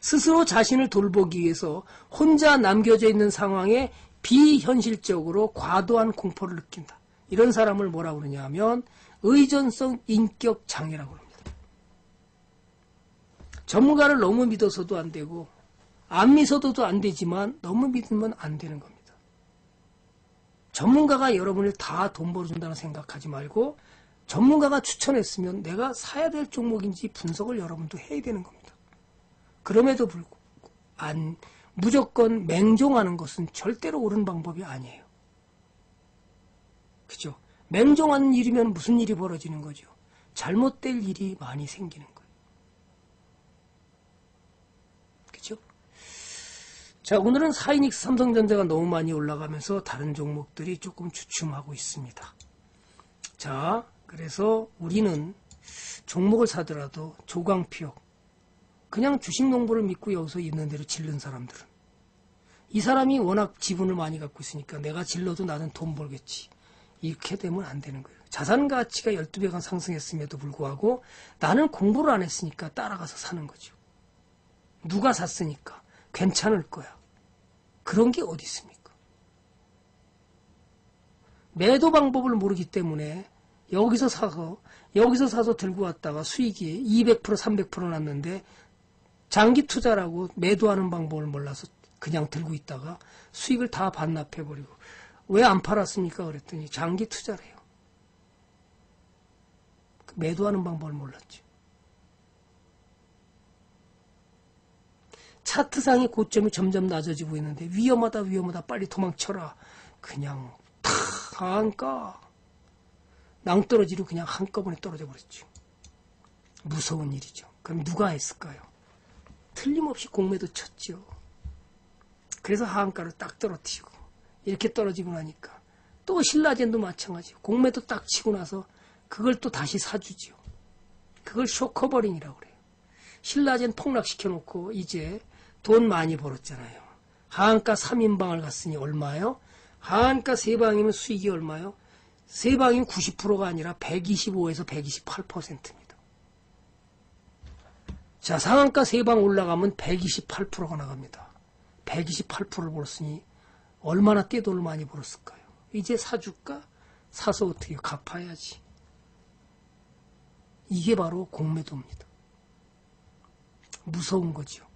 스스로 자신을 돌보기 위해서 혼자 남겨져 있는 상황에 비현실적으로 과도한 공포를 느낀다. 이런 사람을 뭐라고 그러냐 하면 의존성 인격 장애라고 합니다. 전문가를 너무 믿어서도 안 되고 안 믿어서도 안 되지만 너무 믿으면 안 되는 겁니다. 전문가가 여러분을 다 돈 벌어준다는 생각하지 말고 전문가가 추천했으면 내가 사야 될 종목인지 분석을 여러분도 해야 되는 겁니다. 그럼에도 불구하고 안 무조건 맹종하는 것은 절대로 옳은 방법이 아니에요. 그죠? 맹종하는 일이면 무슨 일이 벌어지는 거죠? 잘못될 일이 많이 생기는 거예요. 자, 오늘은 사이닉스 삼성전자가 너무 많이 올라가면서 다른 종목들이 조금 주춤하고 있습니다. 자, 그래서 우리는 종목을 사더라도 조광피역, 그냥 주식 농부를 믿고 여기서 있는 대로 질른 사람들은 이 사람이 워낙 지분을 많이 갖고 있으니까 내가 질러도 나는 돈 벌겠지. 이렇게 되면 안 되는 거예요. 자산 가치가 12배가 상승했음에도 불구하고 나는 공부를 안 했으니까 따라가서 사는 거죠. 누가 샀으니까 괜찮을 거야. 그런 게 어디 있습니까? 매도 방법을 모르기 때문에 여기서 사서 여기서 사서 들고 왔다가 수익이 200% 300% 났는데 장기 투자라고 매도하는 방법을 몰라서 그냥 들고 있다가 수익을 다 반납해 버리고 왜 안 팔았습니까? 그랬더니 장기 투자래요. 그 매도하는 방법을 몰랐죠. 차트상의 고점이 점점 낮아지고 있는데 위험하다 위험하다 빨리 도망쳐라. 그냥 탁 한가 낭떠러지로 그냥 한꺼번에 떨어져 버렸죠. 무서운 일이죠. 그럼 누가 했을까요? 틀림없이 공매도 쳤죠. 그래서 하한가를 딱 떨어뜨리고 이렇게 떨어지고 나니까 또 신라젠도 마찬가지 공매도 딱 치고 나서 그걸 또 다시 사주지요. 그걸 short covering이라고 그래요. 신라젠 폭락시켜 놓고 이제 돈 많이 벌었잖아요. 하한가 3인방을 갔으니 얼마요? 하한가 3방이면 수익이 얼마요? 3방이면 90%가 아니라 125에서 128%입니다. 자, 상한가 3방 올라가면 128%가 나갑니다. 128%를 벌었으니 얼마나 떼돈을 많이 벌었을까요? 이제 사줄까? 사서 어떻게 갚아야지. 이게 바로 공매도입니다. 무서운 거죠.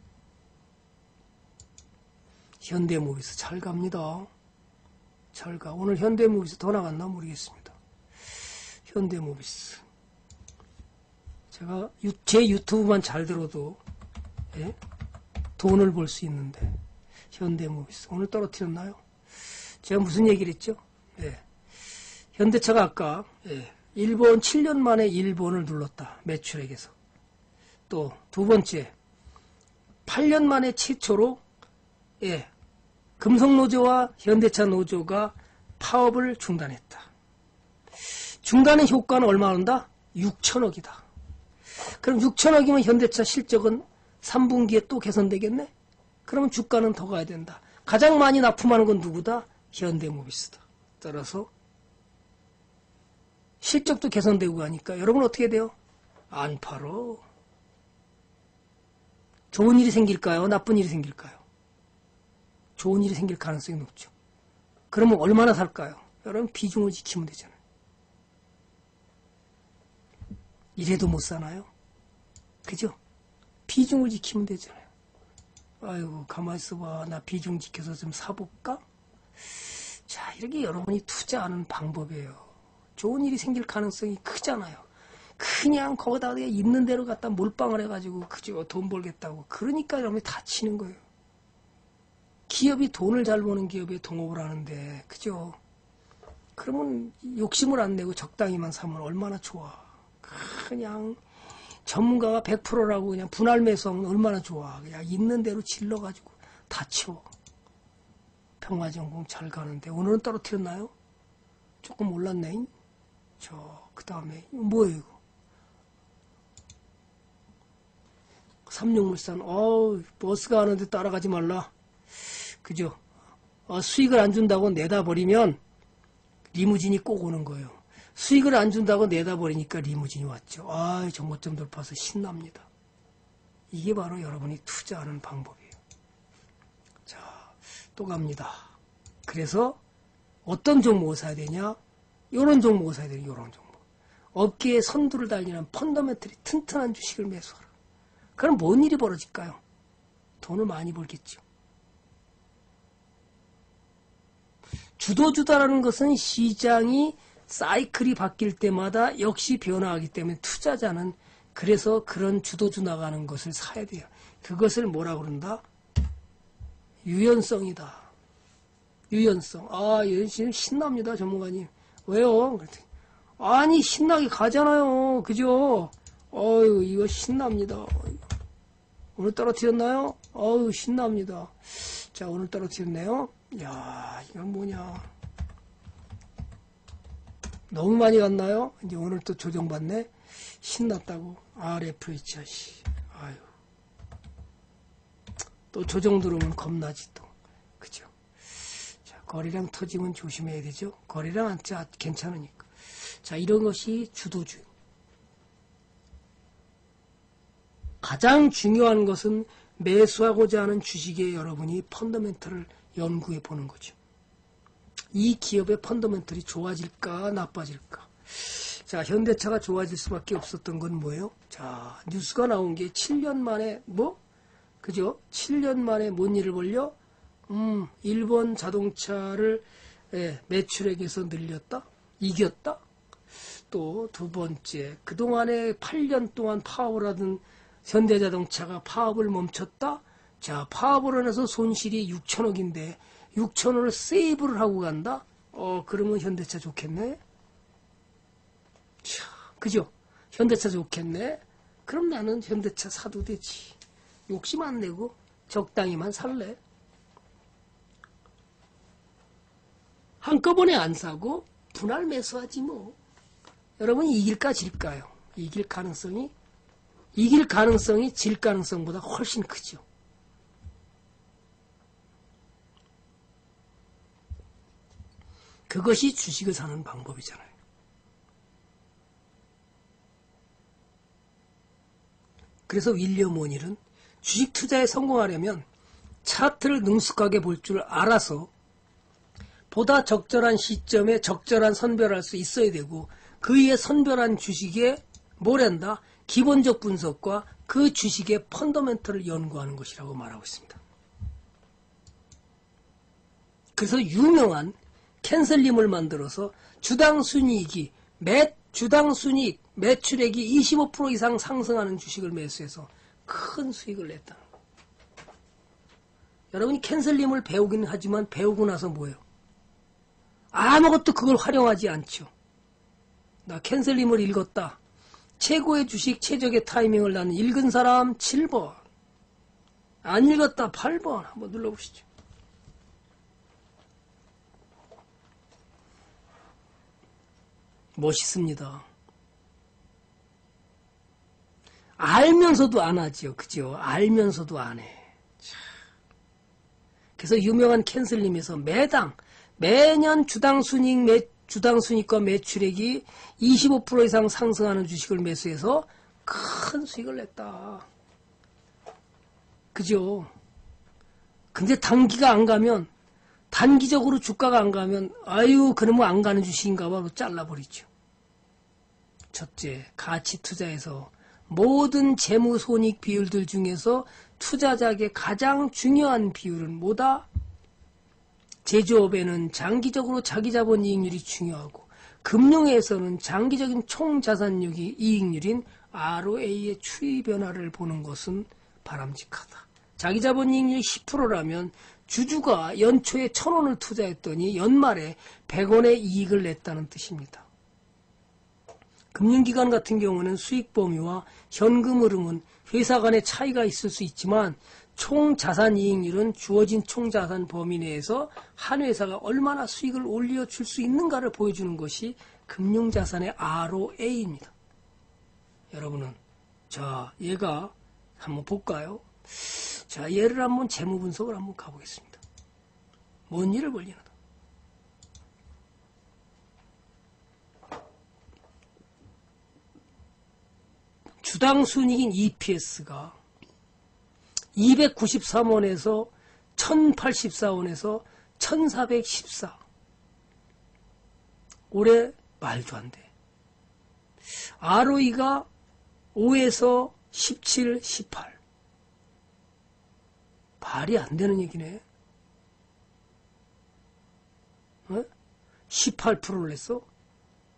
현대모비스 잘 갑니다. 잘 가. 오늘 현대모비스 더 나갔나 모르겠습니다. 현대모비스. 제가 유, 제 유튜브만 잘 들어도 예? 돈을 벌 수 있는데 현대모비스 오늘 떨어뜨렸나요? 제가 무슨 얘기를 했죠? 예. 현대차가 아까 예. 일본 7년 만에 일본을 눌렀다. 매출액에서. 또 두 번째 8년 만에 최초로 예, 금속노조와 현대차 노조가 파업을 중단했다. 중단의 효과는 얼마 나온다? 6천억이다. 그럼 6천억이면 현대차 실적은 3분기에 또 개선되겠네? 그러면 주가는 더 가야 된다. 가장 많이 납품하는 건 누구다? 현대모비스다. 따라서 실적도 개선되고 가니까 여러분 어떻게 돼요? 안 팔어. 좋은 일이 생길까요? 나쁜 일이 생길까요? 좋은 일이 생길 가능성이 높죠. 그러면 얼마나 살까요? 여러분 비중을 지키면 되잖아요. 이래도 못 사나요? 그죠? 비중을 지키면 되잖아요. 아이고 가만 있어봐. 나 비중 지켜서 좀 사볼까? 자 이렇게 여러분이 투자하는 방법이에요. 좋은 일이 생길 가능성이 크잖아요. 그냥 거기다 있는 대로 갖다 몰빵을 해가지고 그죠 돈 벌겠다고 그러니까 여러분이 다치는 거예요. 기업이 돈을 잘 버는 기업에 동업을 하는데 그죠? 그러면 욕심을 안 내고 적당히만 사면 얼마나 좋아. 그냥 전문가가 100%라고 그냥 분할 매수하면 얼마나 좋아. 그냥 있는 대로 질러가지고 다 치워. 평화전공 잘 가는데 오늘은 떨어뜨렸나요? 조금 올랐네. 저 그 다음에 뭐예요 이거? 삼육물산 어우 버스가 하는데 따라가지 말라. 그죠? 어, 수익을 안 준다고 내다 버리면 리무진이 꼭 오는 거예요. 수익을 안 준다고 내다 버리니까 리무진이 왔죠. 아, 정고점 돌파서 신납니다. 이게 바로 여러분이 투자하는 방법이에요. 자, 또 갑니다. 그래서 어떤 종목을 사야 되냐? 요런 종목을 사야 되냐? 요런 종목. 업계에 선두를 달리는 펀더멘털이 튼튼한 주식을 매수하라. 그럼 뭔 일이 벌어질까요? 돈을 많이 벌겠죠. 주도주다라는 것은 시장이 사이클이 바뀔 때마다 역시 변화하기 때문에 투자자는 그래서 그런 주도주 나가는 것을 사야 돼요. 그것을 뭐라 그런다? 유연성이다. 유연성. 아, 지금 신납니다, 전문가님. 왜요? 아니, 신나게 가잖아요. 그죠? 어유 이거 신납니다. 오늘 떨어뜨렸나요? 어유 신납니다. 자, 오늘 떨어뜨렸네요. 야, 이건 뭐냐. 너무 많이 갔나요? 이제 오늘 또 조정받네. 신났다고. RFH, 씨. 아유. 또 조정 들어오면 겁나지 또. 그죠? 자, 거리랑 터지면 조심해야 되죠? 거리랑 앉자 괜찮으니까. 자, 이런 것이 주도주. 가장 중요한 것은 매수하고자 하는 주식에 여러분이 펀더멘털을 연구해 보는 거죠. 이 기업의 펀더멘털이 좋아질까 나빠질까. 자, 현대차가 좋아질 수밖에 없었던 건 뭐예요? 자, 뉴스가 나온 게 7년 만에 뭐? 그죠? 7년 만에 뭔 일을 벌려? 음, 일본 자동차를 예, 매출액에서 늘렸다? 이겼다? 또 두 번째, 그동안에 8년 동안 파업을 하던 현대자동차가 파업을 멈췄다? 자, 파업으로 인해서 손실이 6천억인데 6천억을 세이브를 하고 간다? 어, 그러면 현대차 좋겠네? 자, 그죠? 현대차 좋겠네? 그럼 나는 현대차 사도 되지. 욕심 안 내고 적당히만 살래. 한꺼번에 안 사고 분할 매수하지 뭐. 여러분 이길까 질까요? 이길 가능성이 이길 가능성이 질 가능성보다 훨씬 크죠. 그것이 주식을 사는 방법이잖아요. 그래서 윌리엄 원일은 주식 투자에 성공하려면 차트를 능숙하게 볼 줄 알아서 보다 적절한 시점에 적절한 선별할 수 있어야 되고 그에 선별한 주식에 뭐랜다? 기본적 분석과 그 주식의 펀더멘털을 연구하는 것이라고 말하고 있습니다. 그래서 유명한 캔슬림을 만들어서 주당 순이익이 매 주당 순이익 매출액이 25% 이상 상승하는 주식을 매수해서 큰 수익을 냈다. 여러분이 캔슬림을 배우긴 하지만 배우고 나서 뭐예요? 아무것도 그걸 활용하지 않죠. 나 캔슬림을 읽었다. 최고의 주식 최적의 타이밍을 나는 읽은 사람 7번. 안 읽었다 8번. 한번 눌러보시죠. 멋있습니다. 알면서도 안 하죠. 그죠? 알면서도 안 해. 그래서 유명한 캔슬님에서 매당, 매년 주당 순익, 매, 주당 순익과 매출액이 25% 이상 상승하는 주식을 매수해서 큰 수익을 냈다. 그죠? 근데 단기가 안 가면 단기적으로 주가가 안 가면 아유 그러면 안 가는 주식인가 봐 잘라버리죠. 첫째, 가치 투자에서 모든 재무 손익 비율들 중에서 투자자에게 가장 중요한 비율은 뭐다? 제조업에는 장기적으로 자기 자본 이익률이 중요하고 금융에서는 장기적인 총자산력이 이익률인 ROA의 추이 변화를 보는 것은 바람직하다. 자기 자본 이익률이 10%라면 주주가 연초에 1000원을 투자했더니 연말에 100원의 이익을 냈다는 뜻입니다. 금융기관 같은 경우는 수익 범위와 현금 흐름은 회사 간의 차이가 있을 수 있지만 총 자산 이익률은 주어진 총 자산 범위 내에서 한 회사가 얼마나 수익을 올려줄 수 있는가를 보여주는 것이 금융자산의 ROA입니다. 여러분은 자 얘가 한번 볼까요? 자 얘를 한번 재무 분석을 한번 가보겠습니다. 뭔 일을 벌리나? 주당 순이익인 EPS가 293원에서 1084원에서 1414. 올해 말도 안 돼. ROE가 5에서 17, 18. 말이 안 되는 얘기네. 어? 18%를 냈어?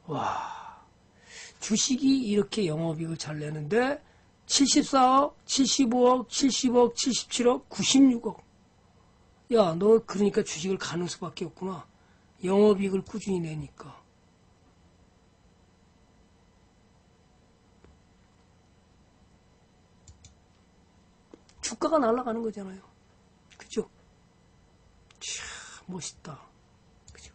와. 주식이 이렇게 영업이익을 잘 내는데 74억, 75억, 70억, 77억, 96억. 야, 너 그러니까 주식을 가는 수밖에 없구나. 영업이익을 꾸준히 내니까. 주가가 날아가는 거잖아요. 참 멋있다. 그죠?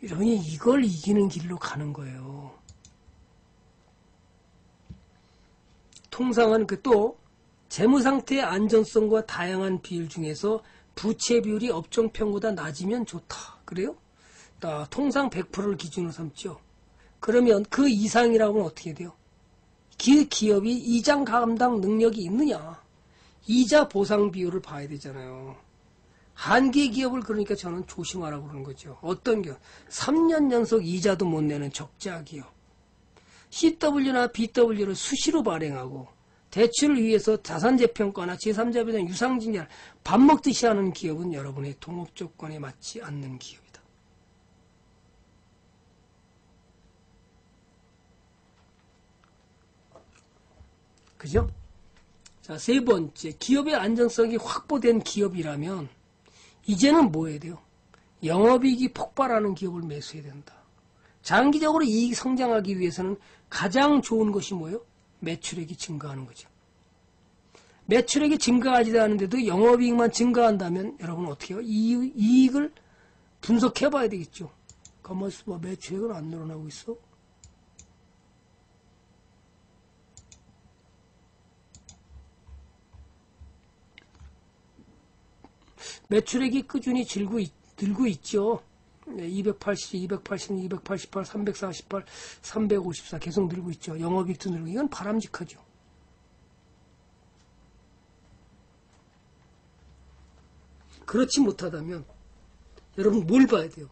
이러니 이걸 이기는 길로 가는 거예요. 통상은 그 또 재무 상태의 안전성과 다양한 비율 중에서 부채 비율이 업종 평보다 낮으면 좋다. 그래요? 나 통상 100%를 기준으로 삼죠. 그러면 그 이상이라고는 어떻게 돼요? 그 기업이 이장 감당 능력이 있느냐? 이자 보상 비율을 봐야 되잖아요. 한계 기업을 그러니까 저는 조심하라고 그러는 거죠. 어떤 기업? 3년 연속 이자도 못 내는 적자 기업. CW나 BW를 수시로 발행하고 대출을 위해서 자산재평가나 제3자에 유상증자를 밥 먹듯이 하는 기업은 여러분의 동업 조건에 맞지 않는 기업이다. 그죠? 자, 세 번째, 기업의 안정성이 확보된 기업이라면 이제는 뭐 해야 돼요? 영업이익이 폭발하는 기업을 매수해야 된다. 장기적으로 이익 성장하기 위해서는 가장 좋은 것이 뭐예요? 매출액이 증가하는 거죠. 매출액이 증가하지도 않은데도 영업이익만 증가한다면 여러분 어떻게 해요? 이익, 이익을 분석해 봐야 되겠죠. 가만있어 봐. 매출액은 안 늘어나고 있어. 매출액이 꾸준히 질고 있, 늘고 있죠. 280, 280, 288, 348, 354 계속 늘고 있죠. 영업이익도 늘고 이건 바람직하죠. 그렇지 못하다면 여러분 뭘 봐야 돼요?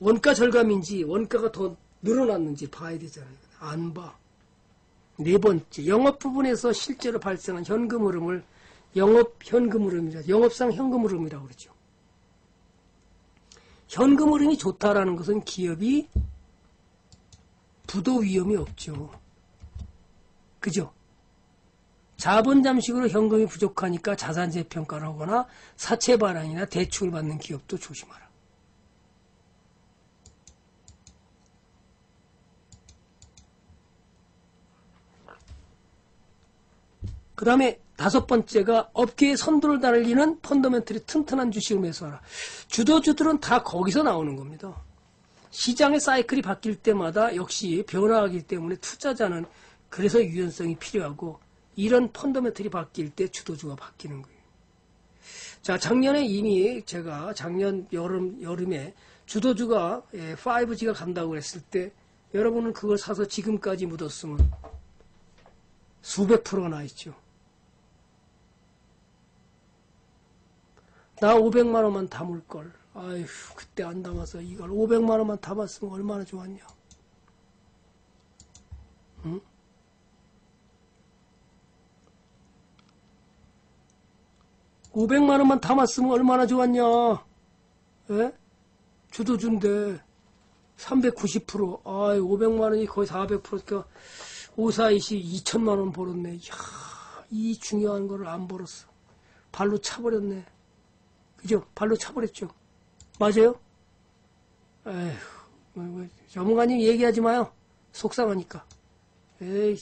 원가 절감인지 원가가 더 늘어났는지 봐야 되잖아요. 안 봐. 네 번째, 영업 부분에서 실제로 발생한 현금 흐름을 영업 현금 흐름이라 영업상 현금 흐름이라고 그러죠. 현금 흐름이 좋다라는 것은 기업이 부도 위험이 없죠. 그죠? 자본 잠식으로 현금이 부족하니까 자산 재평가를 하거나 사채 발행이나 대출을 받는 기업도 조심하라. 그 다음에 다섯 번째가 업계의 선두를 달리는 펀더멘털이 튼튼한 주식을 매수하라. 주도주들은 다 거기서 나오는 겁니다. 시장의 사이클이 바뀔 때마다 역시 변화하기 때문에 투자자는 그래서 유연성이 필요하고 이런 펀더멘털이 바뀔 때 주도주가 바뀌는 거예요. 자, 작년에 이미 제가 작년 여름, 여름에 주도주가 5G가 예, 간다고 그랬을 때 여러분은 그걸 사서 지금까지 묻었으면 수백 프로가 나 있죠. 나 500만 원만 담을 걸. 아휴, 그때 안 담아서 이걸 500만 원만 담았으면 얼마나 좋았냐. 응? 500만 원만 담았으면 얼마나 좋았냐. 에? 주도준데 390%, 아 500만 원이 거의 400%니까 오사이시 2천만 원 벌었네. 이야, 이 중요한 거를 안 벌었어. 발로 차버렸네. 그죠? 발로 차버렸죠. 맞아요? 에휴, 뭐, 뭐, 전문가님 얘기하지 마요. 속상하니까. 에이,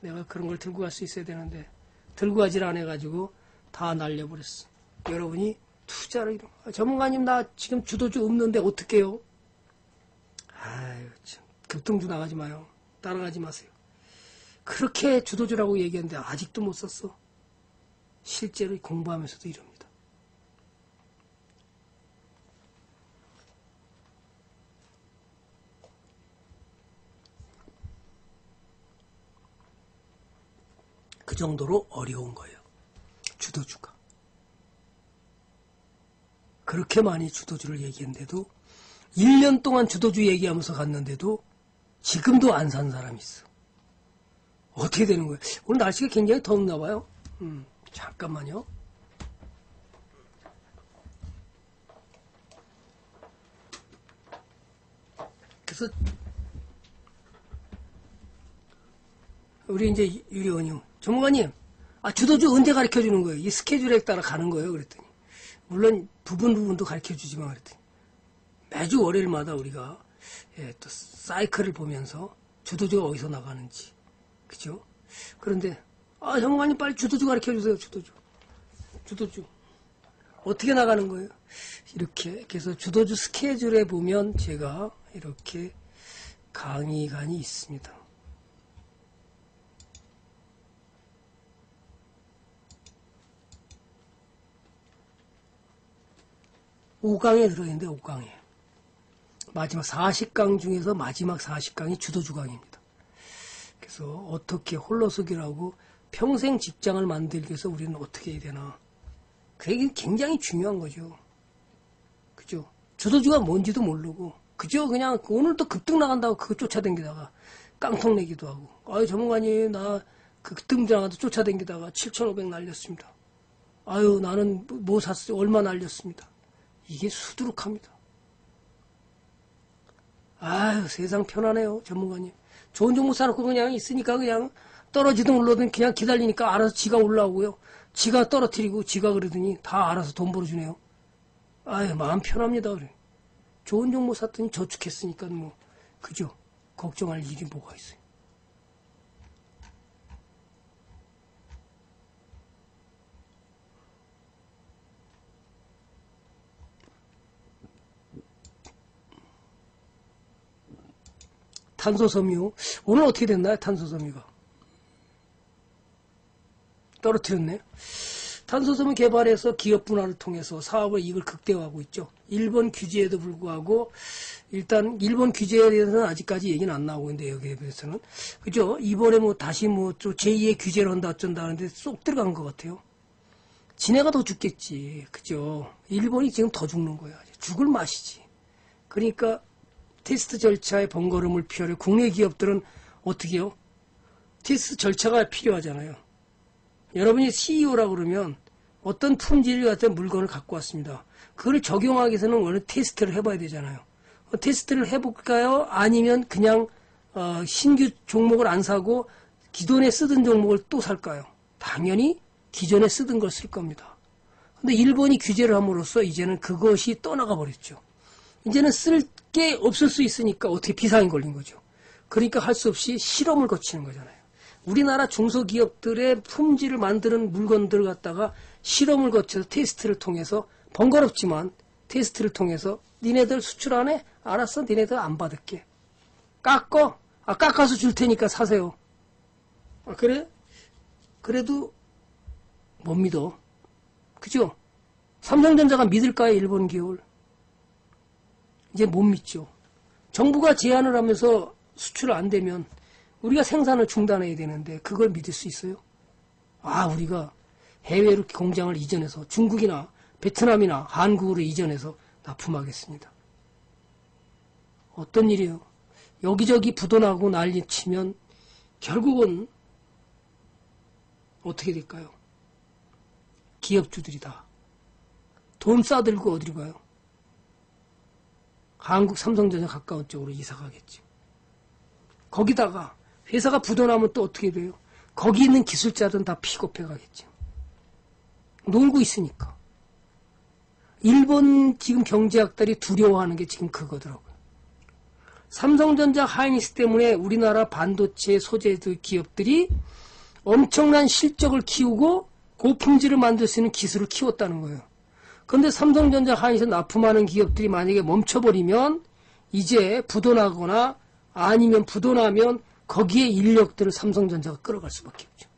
내가 그런 걸 들고 갈 수 있어야 되는데 들고 가질 않아가지고 다 날려버렸어. 여러분이 투자를 이런 전문가님 나 지금 주도주 없는데 어떡해요? 아유 참 급등주 나가지 마요. 따라가지 마세요. 그렇게 주도주라고 얘기했는데 아직도 못 썼어. 실제로 공부하면서도 이럽니다. 그 정도로 어려운 거예요. 주도주가. 그렇게 많이 주도주를 얘기했는데도 1년 동안 주도주 얘기하면서 갔는데도 지금도 안 산 사람이 있어. 어떻게 되는 거예요? 오늘 날씨가 굉장히 덥나 봐요. 음, 잠깐만요. 그래서 우리 이제 유리원님 전문가님 아 주도주 언제 가르쳐 주는 거예요? 이 스케줄에 따라 가는 거예요. 그랬더니 물론 부분 부분도 가르쳐 주지만 그랬더니 매주 월요일마다 우리가 예, 또 사이클을 보면서 주도주가 어디서 나가는지 그죠? 그런데 아 전문가님 빨리 주도주 가르쳐 주세요. 주도주 주도주 어떻게 나가는 거예요? 이렇게 그래서 주도주 스케줄에 보면 제가 이렇게 강의관이 있습니다. 5강에 들어있는데 5강에 마지막 40강 중에서 마지막 40강이 주도주강입니다. 그래서 어떻게 홀로서기라고 평생 직장을 만들기 위해서 우리는 어떻게 해야 되나 그게 굉장히 중요한 거죠. 그죠? 주도주가 뭔지도 모르고 그죠? 그냥 오늘 또 급등 나간다고 그거 쫓아다니다가 깡통 내기도 하고 아유 전문가님 나 그 급등 나가도 쫓아다니다가 7,500 날렸습니다. 아유 나는 뭐 샀어요? 얼마 날렸습니다. 이게 수두룩합니다. 아유, 세상 편하네요, 전문가님. 좋은 종목 사놓고 그냥 있으니까 그냥 떨어지든 올라든 그냥 기다리니까 알아서 지가 올라오고요. 지가 떨어뜨리고 지가 그러더니 다 알아서 돈 벌어주네요. 아유, 마음 편합니다, 그래. 좋은 종목 샀더니 저축했으니까 뭐, 그죠? 걱정할 일이 뭐가 있어요. 탄소 섬유. 오늘 어떻게 됐나요? 탄소 섬유가. 떨어뜨렸네. 탄소 섬유 개발해서 기업 분할을 통해서 사업의 이익을 극대화하고 있죠. 일본 규제에도 불구하고 일단 일본 규제에 대해서는 아직까지 얘기는 안 나오고 있는데 여기에 대해서는 그죠? 이번에 뭐 다시 뭐 또 제2의 규제를 한다 어쩐다 하는데 쏙 들어간 것 같아요. 지네가 더 죽겠지. 그죠? 일본이 지금 더 죽는 거야. 죽을 맛이지. 그러니까 테스트 절차의 번거로움을 피하려 국내 기업들은 어떻게 해요? 테스트 절차가 필요하잖아요. 여러분이 CEO라고 그러면 어떤 품질 같은 물건을 갖고 왔습니다. 그걸 적용하기 위해서는 원래 테스트를 해봐야 되잖아요. 어, 테스트를 해볼까요? 아니면 그냥 어, 신규 종목을 안 사고 기존에 쓰던 종목을 또 살까요? 당연히 기존에 쓰던 걸 쓸 겁니다. 근데 일본이 규제를 함으로써 이제는 그것이 떠나가 버렸죠. 이제는 쓸 게 없을 수 있으니까 어떻게 비상이 걸린 거죠. 그러니까 할 수 없이 실험을 거치는 거잖아요. 우리나라 중소기업들의 품질을 만드는 물건들을 갖다가 실험을 거쳐서 테스트를 통해서 번거롭지만 테스트를 통해서 니네들 수출 안 해? 알았어. 니네들 안 받을게. 깎어. 아, 깎아서 줄 테니까 사세요. 아, 그래? 그래도 못 믿어. 그죠? 삼성전자가 믿을까요? 일본 기업을. 이제 못 믿죠. 정부가 제한을 하면서 수출 안 되면 우리가 생산을 중단해야 되는데 그걸 믿을 수 있어요? 아, 우리가 해외로 공장을 이전해서 중국이나 베트남이나 한국으로 이전해서 납품하겠습니다. 어떤 일이에요? 여기저기 부도나고 난리 치면 결국은 어떻게 될까요? 기업주들이 다 돈 싸들고 어디로 가요? 한국 삼성전자 가까운 쪽으로 이사 가겠죠. 거기다가 회사가 부도나면 또 어떻게 돼요? 거기 있는 기술자들은 다 픽업해 가겠죠. 놀고 있으니까. 일본 지금 경제학들이 두려워하는 게 지금 그거더라고요. 삼성전자 하이닉스 때문에 우리나라 반도체 소재들 기업들이 엄청난 실적을 키우고 고품질을 만들 수 있는 기술을 키웠다는 거예요. 그런데 삼성전자 하이닉스 납품하는 기업들이 만약에 멈춰버리면 이제 부도나거나 아니면 부도나면 거기에 인력들을 삼성전자가 끌어갈 수밖에 없죠.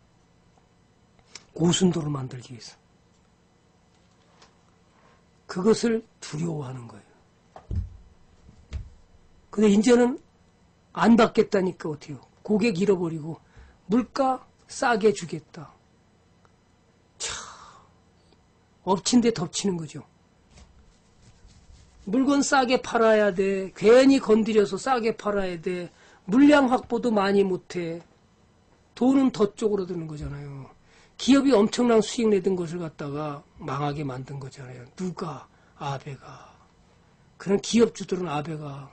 고순도를 만들기 위해서. 그것을 두려워하는 거예요. 근데 이제는 안 받겠다니까 어때요? 고객 잃어버리고 물가 싸게 주겠다. 참 엎친 데 덮치는 거죠. 물건 싸게 팔아야 돼. 괜히 건드려서 싸게 팔아야 돼. 물량 확보도 많이 못해. 돈은 더 쪽으로 드는 거잖아요. 기업이 엄청난 수익 내던 것을 갖다가 망하게 만든 거잖아요. 누가? 아베가. 그런 기업주들은 아베가.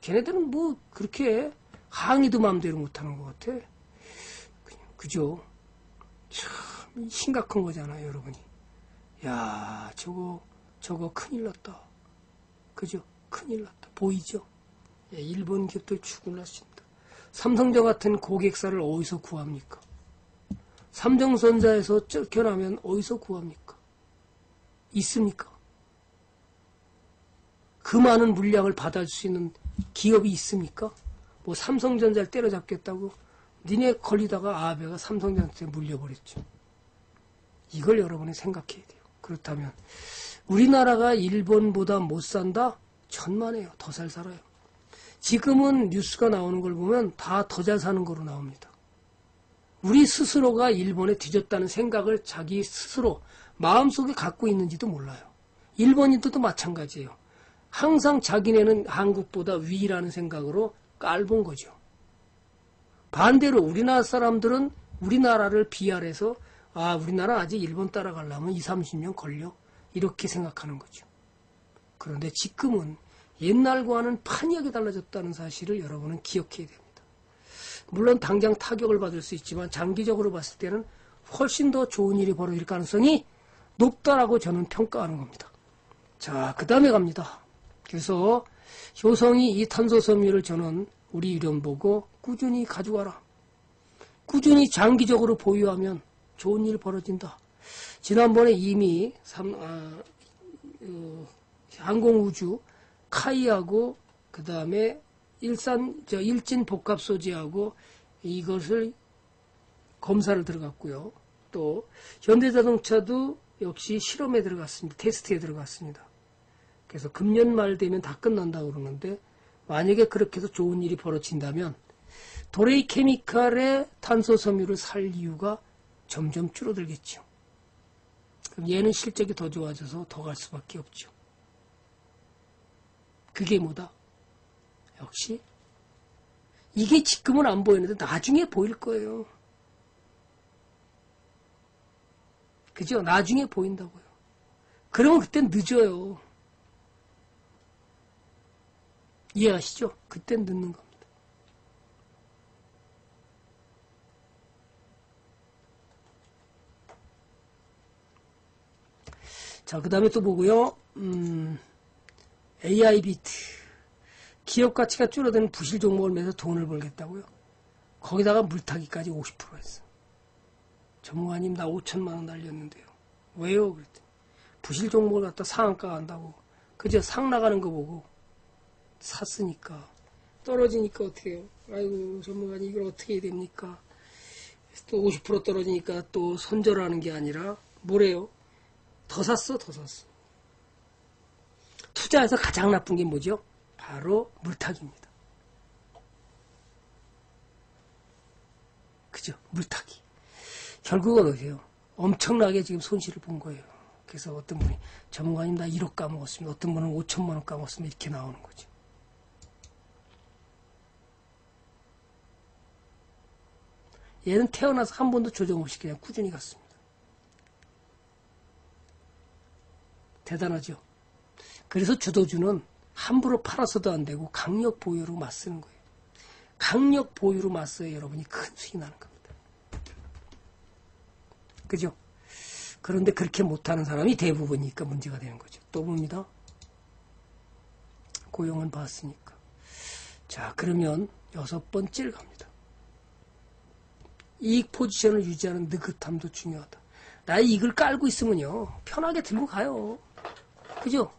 걔네들은 뭐 그렇게 항의도 마음대로 못하는 것 같아. 그죠? 참 심각한 거잖아요, 여러분이. 야, 저거 저거 큰일 났다. 그죠? 큰일 났다. 보이죠? 예, 일본 기업들 죽을 났습니다. 삼성전 같은 고객사를 어디서 구합니까? 삼성전자에서 쫓겨나면 어디서 구합니까? 있습니까? 그 많은 물량을 받아줄 수 있는 기업이 있습니까? 뭐 삼성전자를 때려잡겠다고 니네 걸리다가 아베가 삼성전자한테 물려버렸죠. 이걸 여러분이 생각해야 돼요. 그렇다면 우리나라가 일본보다 못 산다? 천만에요. 더 잘 살아요. 지금은 뉴스가 나오는 걸 보면 다 더 잘 사는 거로 나옵니다. 우리 스스로가 일본에 뒤졌다는 생각을 자기 스스로 마음속에 갖고 있는지도 몰라요. 일본인들도 마찬가지예요. 항상 자기네는 한국보다 위라는 생각으로 깔본 거죠. 반대로 우리나라 사람들은 우리나라를 비하해서 아 우리나라 아직 일본 따라가려면 2, 30년 걸려 이렇게 생각하는 거죠. 그런데 지금은 옛날과는 판이하게 달라졌다는 사실을 여러분은 기억해야 됩니다. 물론 당장 타격을 받을 수 있지만 장기적으로 봤을 때는 훨씬 더 좋은 일이 벌어질 가능성이 높다라고 저는 평가하는 겁니다. 자, 그 다음에 갑니다. 그래서 효성이 이 탄소 섬유를 저는 우리 이름 보고 꾸준히 가져가라. 꾸준히 장기적으로 보유하면 좋은 일 벌어진다. 지난번에 이미 삼, 아, 어, 항공우주 카이하고 그 다음에 일산 저 일진 복합 소지하고 이것을 검사를 들어갔고요. 또 현대자동차도 역시 실험에 들어갔습니다. 테스트에 들어갔습니다. 그래서 금년 말 되면 다 끝난다고 그러는데 만약에 그렇게 해서 좋은 일이 벌어진다면 도레이 케미칼의 탄소 섬유를 살 이유가 점점 줄어들겠죠. 그럼 얘는 실적이 더 좋아져서 더 갈 수밖에 없죠. 그게 뭐다? 역시 이게 지금은 안 보이는데 나중에 보일 거예요. 그죠? 나중에 보인다고요. 그러면 그땐 늦어요. 이해하시죠? 그땐 늦는 겁 자, 그 다음에 또 보고요. 음, AI 비트. 기업 가치가 줄어드는 부실 종목을 매서 돈을 벌겠다고요. 거기다가 물타기까지 50% 했어. 전문가님 나 5천만 원 날렸는데요. 왜요? 그랬더니 부실 종목을 갖다 상한가 한다고. 그저 상 나가는 거 보고 샀으니까 떨어지니까 어떻게 해요? 아이고 전문가님 이걸 어떻게 해야 됩니까? 또 50% 떨어지니까 또 손절하는 게 아니라 뭐래요? 더 샀어 더 샀어. 투자에서 가장 나쁜 게 뭐죠? 바로 물타기입니다. 그죠? 물타기. 결국은 어디에요? 엄청나게 지금 손실을 본 거예요. 그래서 어떤 분이 전문가님 나 1억 까먹었습니다. 어떤 분은 5천만 원 까먹었습니다. 이렇게 나오는 거죠. 얘는 태어나서 한 번도 조정 없이 그냥 꾸준히 갔습니다. 대단하죠. 그래서 주도주는 함부로 팔아서도 안 되고 강력 보유로 맞서는 거예요. 강력 보유로 맞서야 여러분이 큰 수익이 나는 겁니다. 그죠? 그런데 그렇게 못하는 사람이 대부분이니까 문제가 되는 거죠. 또 봅니다. 고용은 봤으니까. 자, 그러면 여섯 번째를 갑니다. 이익 포지션을 유지하는 느긋함도 중요하다. 나 이익을 깔고 있으면요. 편하게 들고 가요. 그죠?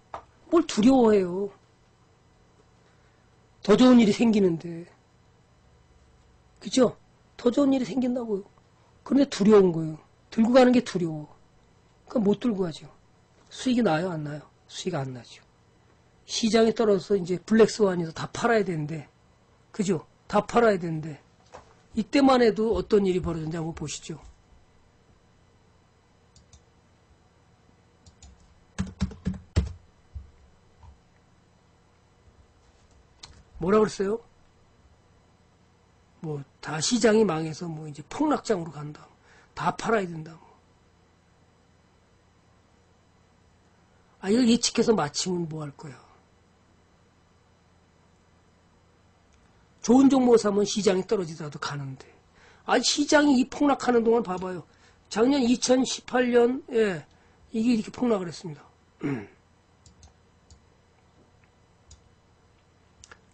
뭘 두려워해요. 더 좋은 일이 생기는데. 그죠? 더 좋은 일이 생긴다고요. 그런데 두려운 거예요. 들고 가는 게 두려워. 그럼 못 들고 가죠. 수익이 나요, 안 나요? 수익 안 나죠. 시장에 떨어져서 이제 블랙스완이도 다 팔아야 되는데, 그죠? 다 팔아야 되는데, 이때만 해도 어떤 일이 벌어졌는지 보시죠. 뭐라 그랬어요? 뭐, 다 시장이 망해서 뭐 이제 폭락장으로 간다. 다 팔아야 된다. 뭐. 아, 이걸 예측해서 맞히면 뭐 할 거야? 좋은 종목 사면 시장이 떨어지더라도 가는데. 아, 시장이 이 폭락하는 동안 봐봐요. 작년 2018년에 이게 이렇게 폭락을 했습니다.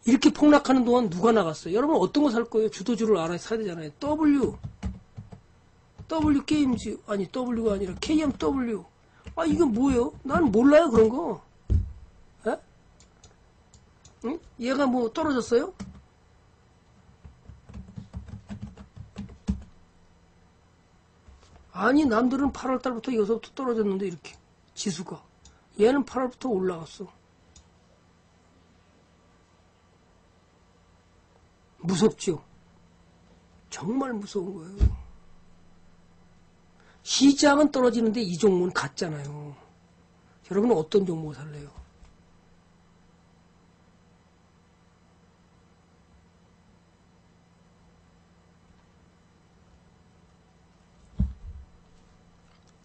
이렇게 폭락하는 동안 누가 나갔어요? 여러분 어떤 거 살 거예요? 주도주를 알아야 사야 되잖아요. W. W 게임즈. 아니, W가 아니라 KMW. 아, 이건 뭐예요? 난 몰라요, 그런 거. 에? 응? 얘가 뭐 떨어졌어요? 아니, 남들은 8월달부터 여기서부터 떨어졌는데, 이렇게. 지수가. 얘는 8월부터 올라갔어. 무섭죠? 정말 무서운 거예요. 시장은 떨어지는데 이 종목은 같잖아요. 여러분은 어떤 종목 살래요?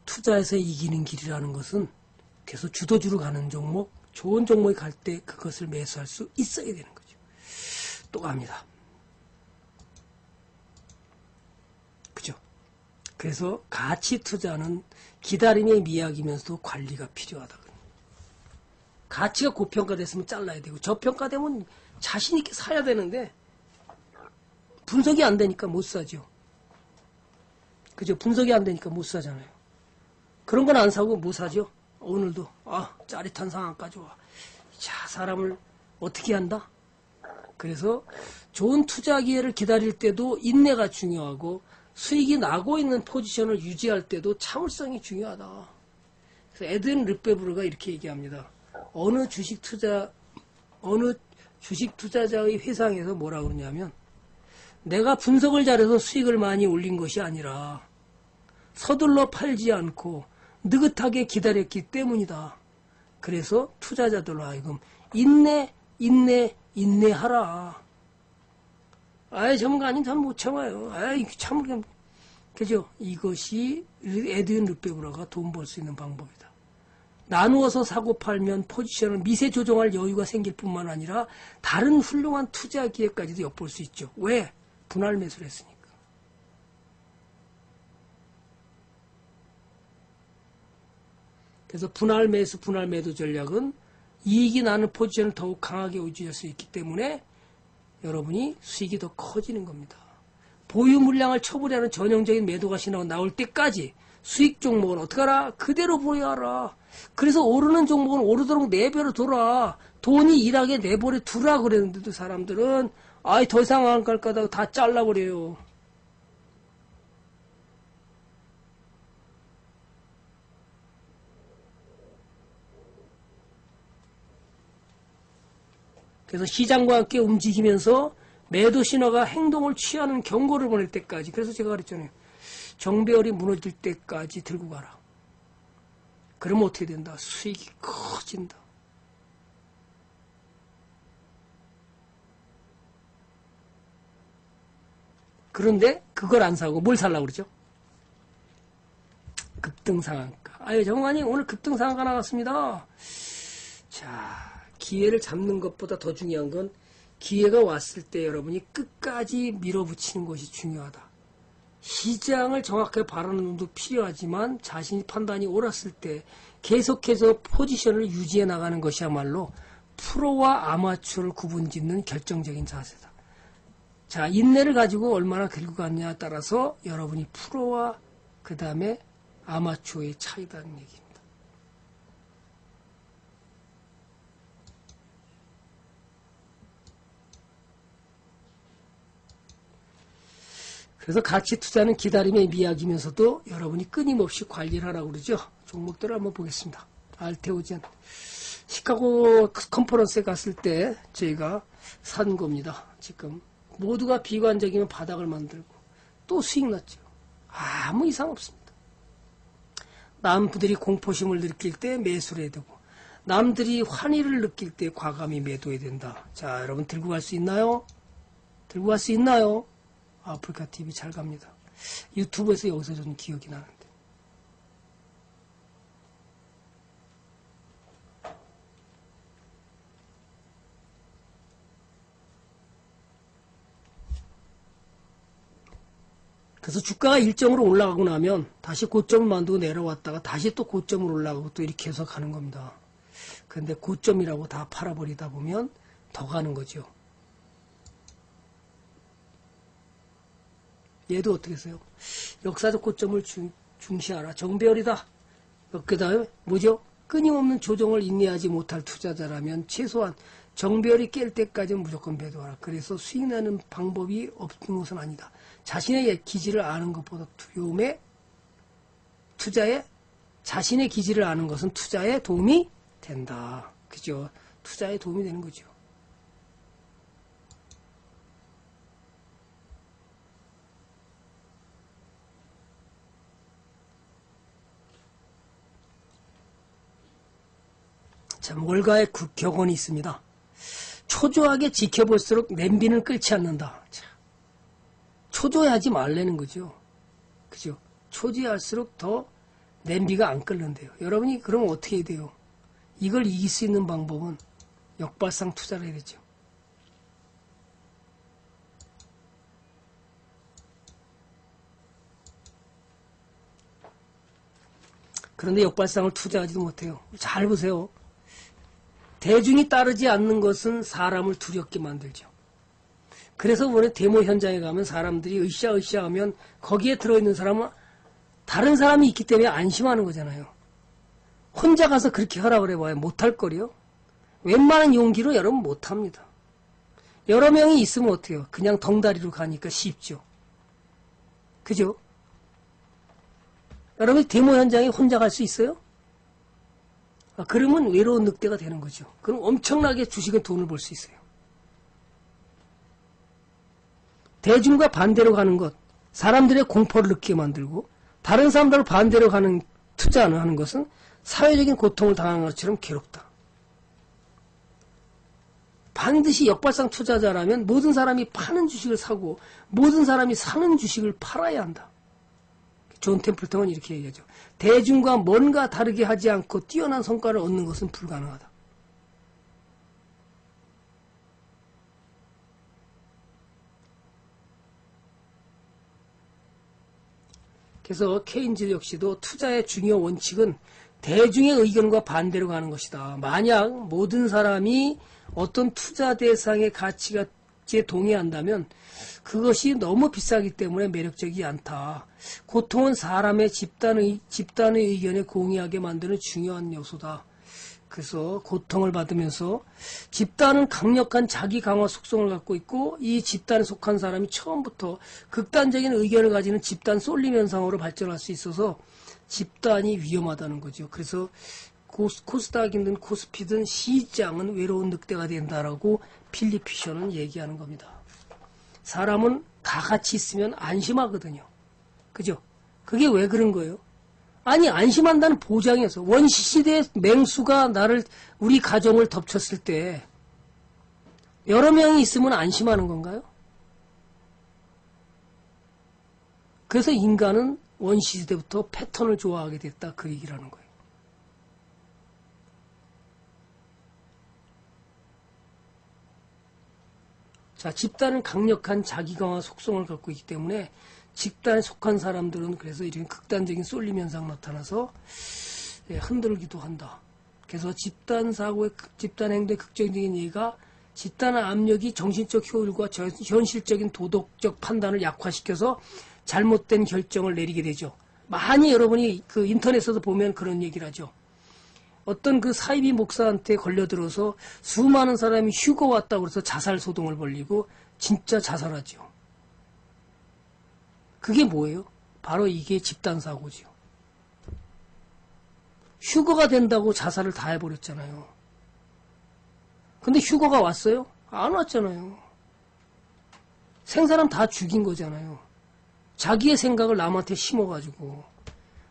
투자에서 이기는 길이라는 것은 계속 주도주로 가는 종목, 좋은 종목에 갈 때 그것을 매수할 수 있어야 되는 거죠. 또 갑니다. 그죠? 그래서 가치 투자는 기다림의 미학이면서도 관리가 필요하다. 가치가 고평가됐으면 잘라야 되고 저평가되면 자신 있게 사야 되는데 분석이 안 되니까 못 사죠. 그죠? 분석이 안 되니까 못 사잖아요. 그런 건 안 사고 못 사죠. 오늘도 아 짜릿한 상황까지 와. 자 사람을 어떻게 한다? 그래서 좋은 투자 기회를 기다릴 때도 인내가 중요하고 수익이 나고 있는 포지션을 유지할 때도 참을성이 중요하다. 그래서 에든 르페브르가 이렇게 얘기합니다. 어느 주식 투자 어느 주식 투자자의 회상에서 뭐라 그러냐면 내가 분석을 잘해서 수익을 많이 올린 것이 아니라 서둘러 팔지 않고 느긋하게 기다렸기 때문이다. 그래서 투자자들로 하여금 인내, 인내, 인내하라. 아이, 전문가님 참못 참아요. 아이, 참으면, 그죠? 이것이 에드윈 르페브라가 돈 벌 수 있는 방법이다. 나누어서 사고 팔면 포지션을 미세 조정할 여유가 생길 뿐만 아니라 다른 훌륭한 투자 기회까지도 엿볼 수 있죠. 왜? 분할 매수를 했으니까. 그래서 분할 매수, 분할 매도 전략은 이익이 나는 포지션을 더욱 강하게 유지할 수 있기 때문에 여러분이 수익이 더 커지는 겁니다. 보유 물량을 처분하는 전형적인 매도가 신호가 나올 때까지 수익 종목은 어떻게 하라? 그대로 보유하라. 그래서 오르는 종목은 오르도록 내버려 둬라. 돈이 일하게 내버려 두라 그랬는데도 사람들은 아이 더 이상 안 갈 거다 다 잘라버려요. 그래서 시장과 함께 움직이면서 매도 신호가 행동을 취하는 경고를 보낼 때까지 그래서 제가 그랬잖아요. 정배열이 무너질 때까지 들고 가라. 그러면 어떻게 된다? 수익이 커진다. 그런데 그걸 안 사고 뭘 살라고 그러죠? 급등 상한가. 아유, 정관님 오늘 급등 상한가 나왔습니다. 자, 기회를 잡는 것보다 더 중요한 건 기회가 왔을 때 여러분이 끝까지 밀어붙이는 것이 중요하다. 시장을 정확하게 바라는 눈도 필요하지만 자신이 판단이 옳았을 때 계속해서 포지션을 유지해 나가는 것이야말로 프로와 아마추어를 구분짓는 결정적인 자세다. 자, 인내를 가지고 얼마나 긁고 갔냐에 따라서 여러분이 프로와 그 다음에 아마추어의 차이다는 얘기입니다. 그래서 가치 투자는 기다림의 미학이면서도 여러분이 끊임없이 관리를 하라고 그러죠. 종목들을 한번 보겠습니다. 알테오젠. 시카고 컨퍼런스에 갔을 때 저희가 산 겁니다. 지금 모두가 비관적이면 바닥을 만들고 또 수익 났죠. 아무 이상 없습니다. 남들이 공포심을 느낄 때 매수를 해야 되고 남들이 환희를 느낄 때 과감히 매도해야 된다. 자 여러분 들고 갈 수 있나요? 들고 갈 수 있나요? 아프리카 TV 잘 갑니다. 유튜브에서 여기서 저는 기억이 나는데. 그래서 주가가 일정으로 올라가고 나면 다시 고점을 만두고 내려왔다가 다시 또 고점으로 올라가고 또 이렇게 해서 가는 겁니다. 근데 고점이라고 다 팔아버리다 보면 더 가는 거죠. 얘도 어떻게 했어요? 역사적 고점을 중, 중시하라. 정배열이다. 그 다음에 뭐죠? 끊임없는 조정을 인내하지 못할 투자자라면 최소한 정배열이 깰 때까지는 무조건 배도하라. 그래서 수익 나는 방법이 없는 것은 아니다. 자신의 기지를 아는 것보다 두려움에 투자에 자신의 기지를 아는 것은 투자에 도움이 된다. 그죠? 투자에 도움이 되는 거죠. 참, 월가의 격언이 있습니다. 초조하게 지켜볼수록 냄비는 끓지 않는다. 참, 초조해하지 말라는 거죠. 그죠? 초조할수록 더 냄비가 안 끓는데요. 여러분이 그럼 어떻게 해야 돼요? 이걸 이길 수 있는 방법은 역발상 투자를 해야 되죠. 그런데 역발상을 투자하지도 못해요. 잘 보세요. 대중이 따르지 않는 것은 사람을 두렵게 만들죠. 그래서 원래 데모 현장에 가면 사람들이 으쌰으쌰 하면 거기에 들어있는 사람은 다른 사람이 있기 때문에 안심하는 거잖아요. 혼자 가서 그렇게 허락을 해봐야 못할 거리요. 웬만한 용기로 여러분 못합니다. 여러 명이 있으면 어때요? 그냥 덩다리로 가니까 쉽죠. 그죠? 여러분 데모 현장에 혼자 갈 수 있어요? 아, 그러면 외로운 늑대가 되는 거죠. 그럼 엄청나게 주식은 돈을 벌 수 있어요. 대중과 반대로 가는 것, 사람들의 공포를 느끼게 만들고 다른 사람들 반대로 가는 투자를 하는 것은 사회적인 고통을 당하는 것처럼 괴롭다. 반드시 역발상 투자자라면 모든 사람이 파는 주식을 사고 모든 사람이 사는 주식을 팔아야 한다. 존 템플턴은 이렇게 얘기하죠. 대중과 뭔가 다르게 하지 않고 뛰어난 성과를 얻는 것은 불가능하다. 그래서 케인즈 역시도 투자의 중요 원칙은 대중의 의견과 반대로 가는 것이다. 만약 모든 사람이 어떤 투자 대상의 가치가 동의한다면 그것이 너무 비싸기 때문에 매력적이 않다. 고통은 사람의 집단의, 집단의 의견에 공유하게 만드는 중요한 요소다. 그래서 고통을 받으면서 집단은 강력한 자기 강화 속성을 갖고 있고 이 집단에 속한 사람이 처음부터 극단적인 의견을 가지는 집단 쏠림 현상으로 발전할 수 있어서 집단이 위험하다는 거죠. 그래서 코스 닥이든 코스피든 시장은 외로운 늑대가 된다라고 필리피셔는 얘기하는 겁니다. 사람은 다 같이 있으면 안심하거든요. 그죠? 그게 왜 그런 거예요? 아니 안심한다는 보장에서 원시시대 맹수가 나를 우리 가정을 덮쳤을 때 여러 명이 있으면 안심하는 건가요? 그래서 인간은 원시시대부터 패턴을 좋아하게 됐다 그 얘기라는 거예요. 자, 집단은 강력한 자기 강화 속성을 갖고 있기 때문에 집단에 속한 사람들은 그래서 이런 극단적인 쏠림 현상 나타나서 예, 흔들기도 한다. 그래서 집단 사고의 극- 집단 행동의 극적인 예가 집단의 압력이 정신적 효율과 저- 현실적인 도덕적 판단을 약화시켜서 잘못된 결정을 내리게 되죠. 많이 여러분이 그 인터넷에서 보면 그런 얘기를 하죠. 어떤 그 사이비 목사한테 걸려들어서 수많은 사람이 휴거 왔다고 해서 자살 소동을 벌리고 진짜 자살하죠. 그게 뭐예요? 바로 이게 집단 사고지요. 휴거가 된다고 자살을 다 해버렸잖아요. 근데 휴거가 왔어요? 안 왔잖아요. 생사람 다 죽인 거잖아요. 자기의 생각을 남한테 심어가지고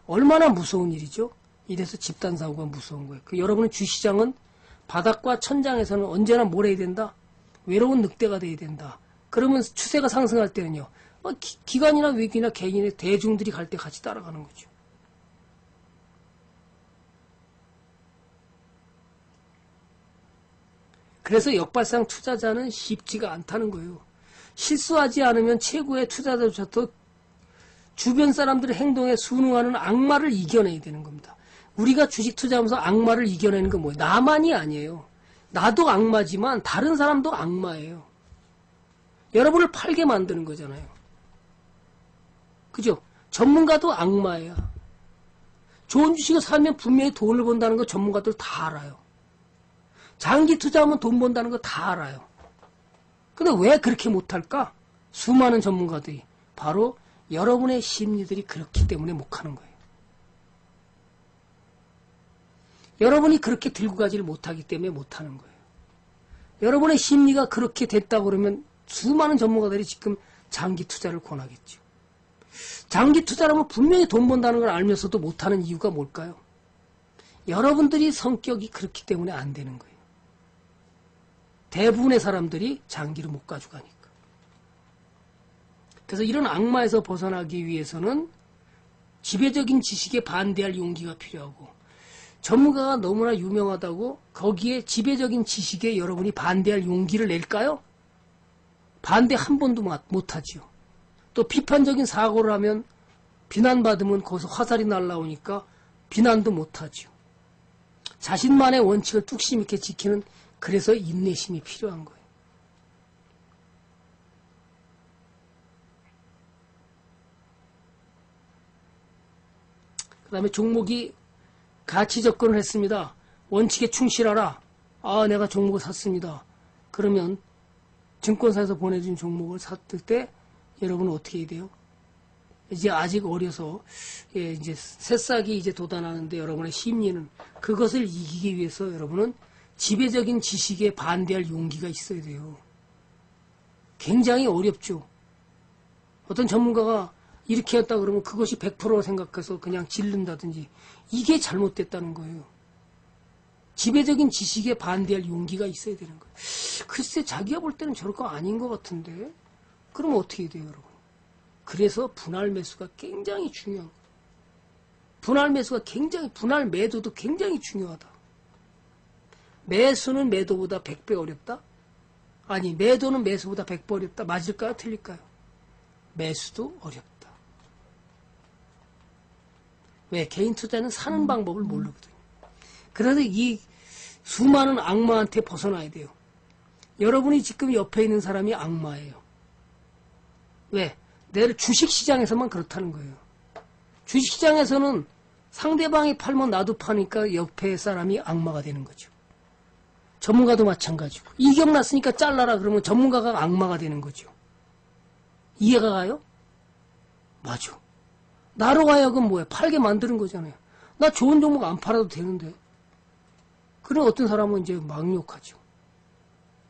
얼마나 무서운 일이죠? 이래서 집단 사고가 무서운 거예요. 그 여러분의 주시장은 바닥과 천장에서는 언제나 뭘 해야 된다? 외로운 늑대가 돼야 된다. 그러면 추세가 상승할 때는요. 어, 기, 기관이나 외기나 개인의 대중들이 갈 때 같이 따라가는 거죠. 그래서 역발상 투자자는 쉽지가 않다는 거예요. 실수하지 않으면 최고의 투자자조차도 주변 사람들의 행동에 순응하는 악마를 이겨내야 되는 겁니다. 우리가 주식 투자하면서 악마를 이겨내는 건 뭐예요? 나만이 아니에요. 나도 악마지만 다른 사람도 악마예요. 여러분을 팔게 만드는 거잖아요. 그죠? 전문가도 악마예요. 좋은 주식을 사면 분명히 돈을 번다는 거 전문가들 다 알아요. 장기 투자하면 돈 번다는 거 다 알아요. 근데 왜 그렇게 못할까? 수많은 전문가들이 바로 여러분의 심리들이 그렇기 때문에 못하는 거예요. 여러분이 그렇게 들고 가지를 못하기 때문에 못하는 거예요. 여러분의 심리가 그렇게 됐다고 그러면 수많은 전문가들이 지금 장기 투자를 권하겠죠. 장기 투자라면 분명히 돈 번다는 걸 알면서도 못하는 이유가 뭘까요? 여러분들이 성격이 그렇기 때문에 안 되는 거예요. 대부분의 사람들이 장기를 못 가져가니까. 그래서 이런 악마에서 벗어나기 위해서는 지배적인 지식에 반대할 용기가 필요하고 전문가가 너무나 유명하다고 거기에 지배적인 지식에 여러분이 반대할 용기를 낼까요? 반대 한 번도 못하지요. 또 비판적인 사고를 하면 비난받으면 거기서 화살이 날라오니까 비난도 못하지요. 자신만의 원칙을 뚝심 있게 지키는 그래서 인내심이 필요한 거예요. 그 다음에 종목이 가치 접근을 했습니다. 원칙에 충실하라. 아, 내가 종목을 샀습니다. 그러면 증권사에서 보내준 종목을 샀을 때 여러분은 어떻게 해야 돼요? 이제 아직 어려서 예, 이제 새싹이 이제 돋아나는데 여러분의 심리는 그것을 이기기 위해서 여러분은 지배적인 지식에 반대할 용기가 있어야 돼요. 굉장히 어렵죠. 어떤 전문가가 이렇게 했다 그러면 그것이 100% 생각해서 그냥 질른다든지 이게 잘못됐다는 거예요. 지배적인 지식에 반대할 용기가 있어야 되는 거예요. 글쎄 자기가 볼 때는 저럴 거 아닌 것 같은데 그럼 어떻게 돼요 여러분? 그래서 분할 매수가 굉장히 중요한 거예요. 분할 매수가 굉장히 분할 매도도 굉장히 중요하다. 매수는 매도보다 100배 어렵다? 아니 매도는 매수보다 100배 어렵다. 맞을까요? 틀릴까요? 매수도 어렵다. 왜? 개인 투자는 사는 방법을 모르거든요. 그래서 이 수많은 악마한테 벗어나야 돼요. 여러분이 지금 옆에 있는 사람이 악마예요. 왜? 내를 주식시장에서만 그렇다는 거예요. 주식시장에서는 상대방이 팔면 나도 파니까 옆에 사람이 악마가 되는 거죠. 전문가도 마찬가지고. 이격 났으니까 잘라라 그러면 전문가가 악마가 되는 거죠. 이해가 가요? 맞아. 나로 하여금 뭐야? 팔게 만드는 거잖아요. 나 좋은 종목 안 팔아도 되는데. 그런 어떤 사람은 이제 막욕하죠.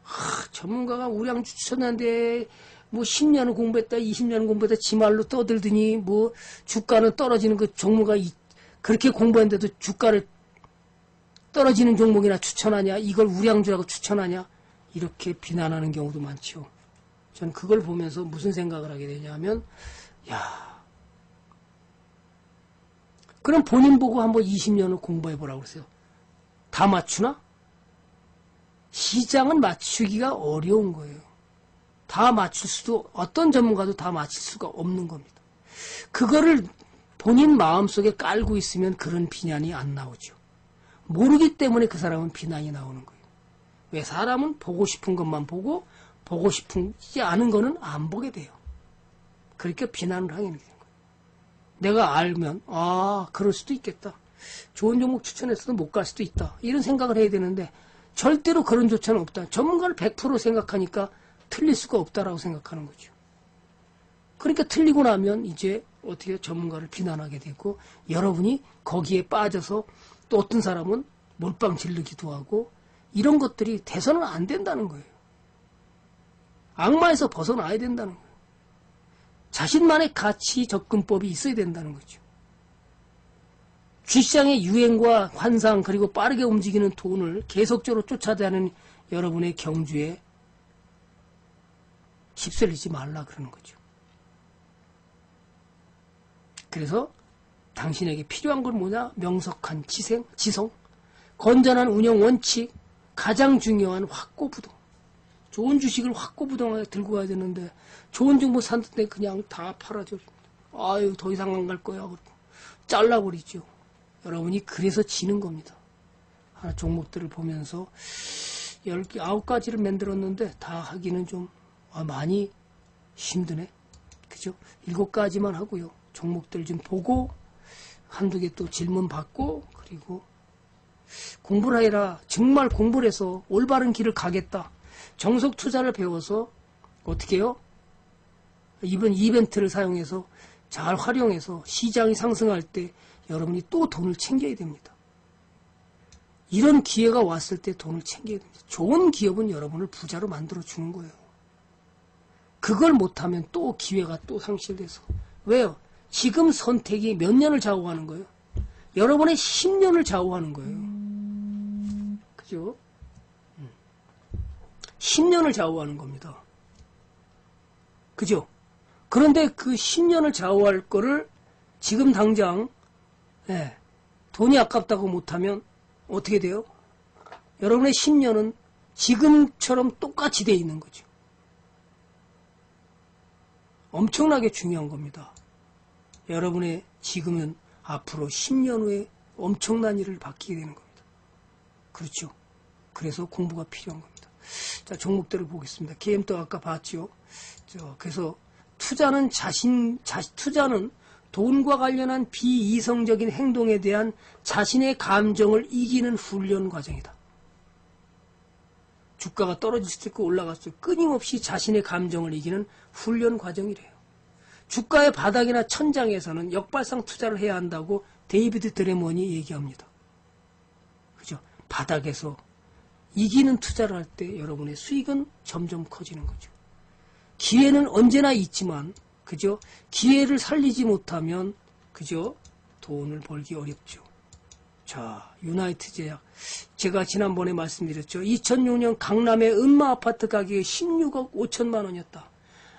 하, 전문가가 우량 추천한데 뭐 10년을 공부했다, 20년을 공부했다, 지 말로 떠들더니 뭐 주가는 떨어지는 그 종목가 그렇게 공부했는데도 주가를 떨어지는 종목이나 추천하냐, 이걸 우량주라고 추천하냐, 이렇게 비난하는 경우도 많죠. 저는 그걸 보면서 무슨 생각을 하게 되냐면, 야, 그럼 본인 보고 한번 20년을 공부해 보라고 그러세요. 다 맞추나? 시장은 맞추기가 어려운 거예요. 다 맞출 수도 어떤 전문가도 다 맞출 수가 없는 겁니다. 그거를 본인 마음속에 깔고 있으면 그런 비난이 안 나오죠. 모르기 때문에 그 사람은 비난이 나오는 거예요. 왜 사람은 보고 싶은 것만 보고 보고 싶지 않은 거는 안 보게 돼요. 그러니까 비난을 하게 거예요. 내가 알면 아 그럴 수도 있겠다. 좋은 종목 추천했어도 못 갈 수도 있다. 이런 생각을 해야 되는데 절대로 그런 조차는 없다. 전문가를 100% 생각하니까 틀릴 수가 없다라고 생각하는 거죠. 그러니까 틀리고 나면 이제 어떻게 전문가를 비난하게 되고 여러분이 거기에 빠져서 또 어떤 사람은 몰빵 질르기도 하고 이런 것들이 돼서는 안 된다는 거예요. 악마에서 벗어나야 된다는 거예요. 자신만의 가치 접근법이 있어야 된다는 거죠. 주시장의 유행과 환상 그리고 빠르게 움직이는 돈을 계속적으로 쫓아다니는 여러분의 경주에 휩쓸리지 말라 그러는 거죠. 그래서 당신에게 필요한 건 뭐냐? 명석한 지생, 지성, 건전한 운영 원칙, 가장 중요한 확고부동. 좋은 주식을 확고부동하게 들고 가야 되는데 좋은 정보 샀는데 그냥 다 팔아줘. 아유 더 이상 안 갈 거야. 잘라버리죠. 여러분이 그래서 지는 겁니다. 하나 종목들을 보면서 10개, 9가지를 만들었는데 다 하기는 좀 아, 많이 힘드네. 그죠? 7가지만 하고요. 종목들 좀 보고 한두 개 또 질문 받고 그리고 공부를 해라. 정말 공부를 해서 올바른 길을 가겠다. 정석 투자를 배워서 어떻게 해요? 이번 이벤트를 사용해서 잘 활용해서 시장이 상승할 때 여러분이 또 돈을 챙겨야 됩니다. 이런 기회가 왔을 때 돈을 챙겨야 됩니다. 좋은 기업은 여러분을 부자로 만들어 주는 거예요. 그걸 못하면 또 기회가 또 상실돼서. 왜요? 지금 선택이 몇 년을 좌우하는 거예요? 여러분의 10년을 좌우하는 거예요. 그죠? 10년을 좌우하는 겁니다. 그죠? 그런데 그 10년을 좌우할 거를 지금 당장 네, 돈이 아깝다고 못하면 어떻게 돼요? 여러분의 10년은 지금처럼 똑같이 돼 있는 거죠. 엄청나게 중요한 겁니다. 여러분의 지금은 앞으로 10년 후에 엄청난 일을 받게 되는 겁니다. 그렇죠. 그래서 공부가 필요한 겁니다. 자, 종목들을 보겠습니다. KM도 아까 봤죠. 저, 그래서 투자는 자신, 자, 투자는 돈과 관련한 비이성적인 행동에 대한 자신의 감정을 이기는 훈련 과정이다. 주가가 떨어질 수도 있고 올라갈 수도 있고 끊임없이 자신의 감정을 이기는 훈련 과정이래요. 주가의 바닥이나 천장에서는 역발상 투자를 해야 한다고 데이비드 드레먼이 얘기합니다. 그죠? 바닥에서 이기는 투자를 할 때 여러분의 수익은 점점 커지는 거죠. 기회는 언제나 있지만 그죠? 기회를 살리지 못하면 그죠? 돈을 벌기 어렵죠. 자, 유나이트 제약. 제가 지난번에 말씀드렸죠. 2006년 강남의 은마 아파트 가격이 16억 5천만 원이었다.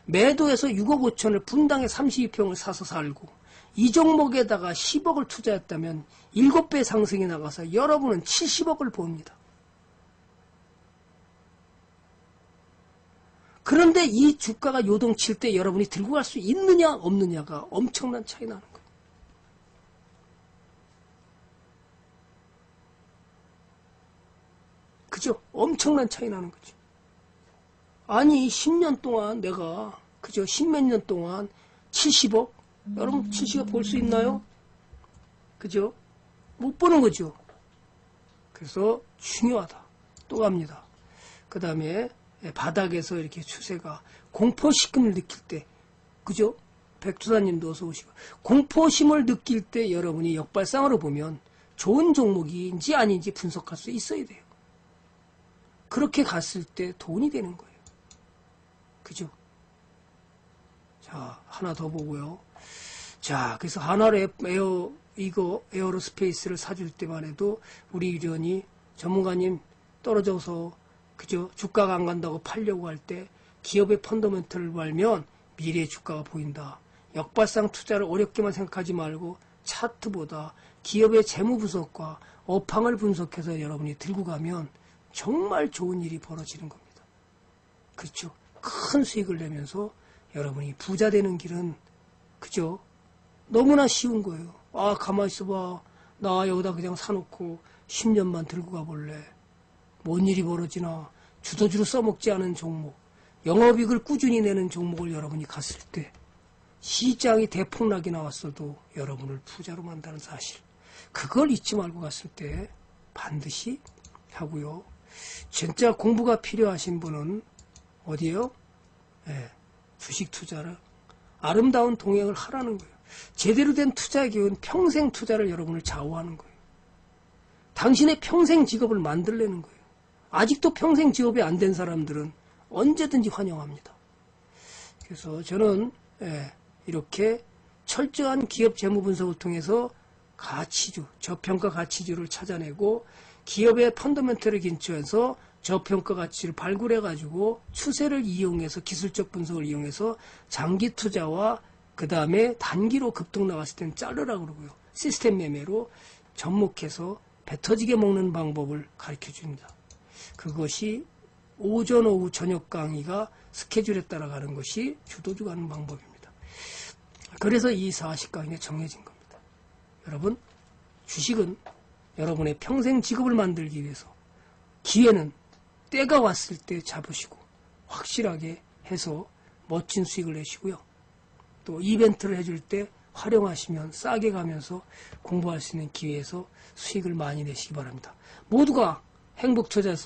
매도해서 6억 5천을 분당에 32평을 사서 살고 이 종목에다가 10억을 투자했다면 7배 상승이 나가서 여러분은 70억을 봅니다. 그런데 이 주가가 요동칠 때 여러분이 들고 갈 수 있느냐 없느냐가 엄청난 차이 나는 거예요. 그죠? 엄청난 차이 나는 거죠. 아니 10년 동안 내가 그죠? 10몇 년 동안 70억? 여러분 70억 볼 수 있나요? 그죠? 못 보는 거죠. 그래서 중요하다. 또 갑니다. 그 다음에 바닥에서 이렇게 추세가 공포심을 느낄 때 그죠? 백두사님도 어서 오시고 공포심을 느낄 때 여러분이 역발상으로 보면 좋은 종목인지 아닌지 분석할 수 있어야 돼요. 그렇게 갔을 때 돈이 되는 거예요. 그죠? 자, 하나 더 보고요. 자, 그래서 하나로 에어, 이거 에어로스페이스를 사줄 때만 해도 우리 유련이 전문가님 떨어져서 그죠? 주가가 안 간다고 팔려고 할 때 기업의 펀더멘트를 알면 미래의 주가가 보인다. 역발상 투자를 어렵게만 생각하지 말고 차트보다 기업의 재무 분석과 업황을 분석해서 여러분이 들고 가면 정말 좋은 일이 벌어지는 겁니다. 그렇죠? 큰 수익을 내면서 여러분이 부자 되는 길은 그죠? 너무나 쉬운 거예요. 아, 가만히 있어봐. 나 여기다 그냥 사놓고 10년만 들고 가볼래. 뭔 일이 벌어지나. 주도주로 써먹지 않은 종목. 영업이익을 꾸준히 내는 종목을 여러분이 갔을 때 시장이 대폭락이 나왔어도 여러분을 부자로 만드는 사실. 그걸 잊지 말고 갔을 때 반드시 하고요. 진짜 공부가 필요하신 분은 어디에요? 예, 주식 투자를 아름다운 동행을 하라는 거예요. 제대로 된 투자 기회는 평생 투자를 여러분을 좌우하는 거예요. 당신의 평생 직업을 만들려는 거예요. 아직도 평생 직업이 안 된 사람들은 언제든지 환영합니다. 그래서 저는 예, 이렇게 철저한 기업 재무 분석을 통해서 가치주, 저평가 가치주를 찾아내고 기업의 펀더멘털을 긴축해서 저평가 가치를 발굴해 가지고 추세를 이용해서 기술적 분석을 이용해서 장기 투자와 그 다음에 단기로 급등 나왔을 땐 자르라 그러고요. 시스템 매매로 접목해서 배 터지게 먹는 방법을 가르쳐 줍니다. 그것이 오전, 오후, 저녁 강의가 스케줄에 따라가는 것이 주도주 가는 방법입니다. 그래서 이 40강의가 정해진 겁니다. 여러분, 주식은 여러분의 평생 직업을 만들기 위해서 기회는 때가 왔을 때 잡으시고 확실하게 해서 멋진 수익을 내시고요. 또 이벤트를 해줄 때 활용하시면 싸게 가면서 공부할 수 있는 기회에서 수익을 많이 내시기 바랍니다. 모두가 행복 투자에서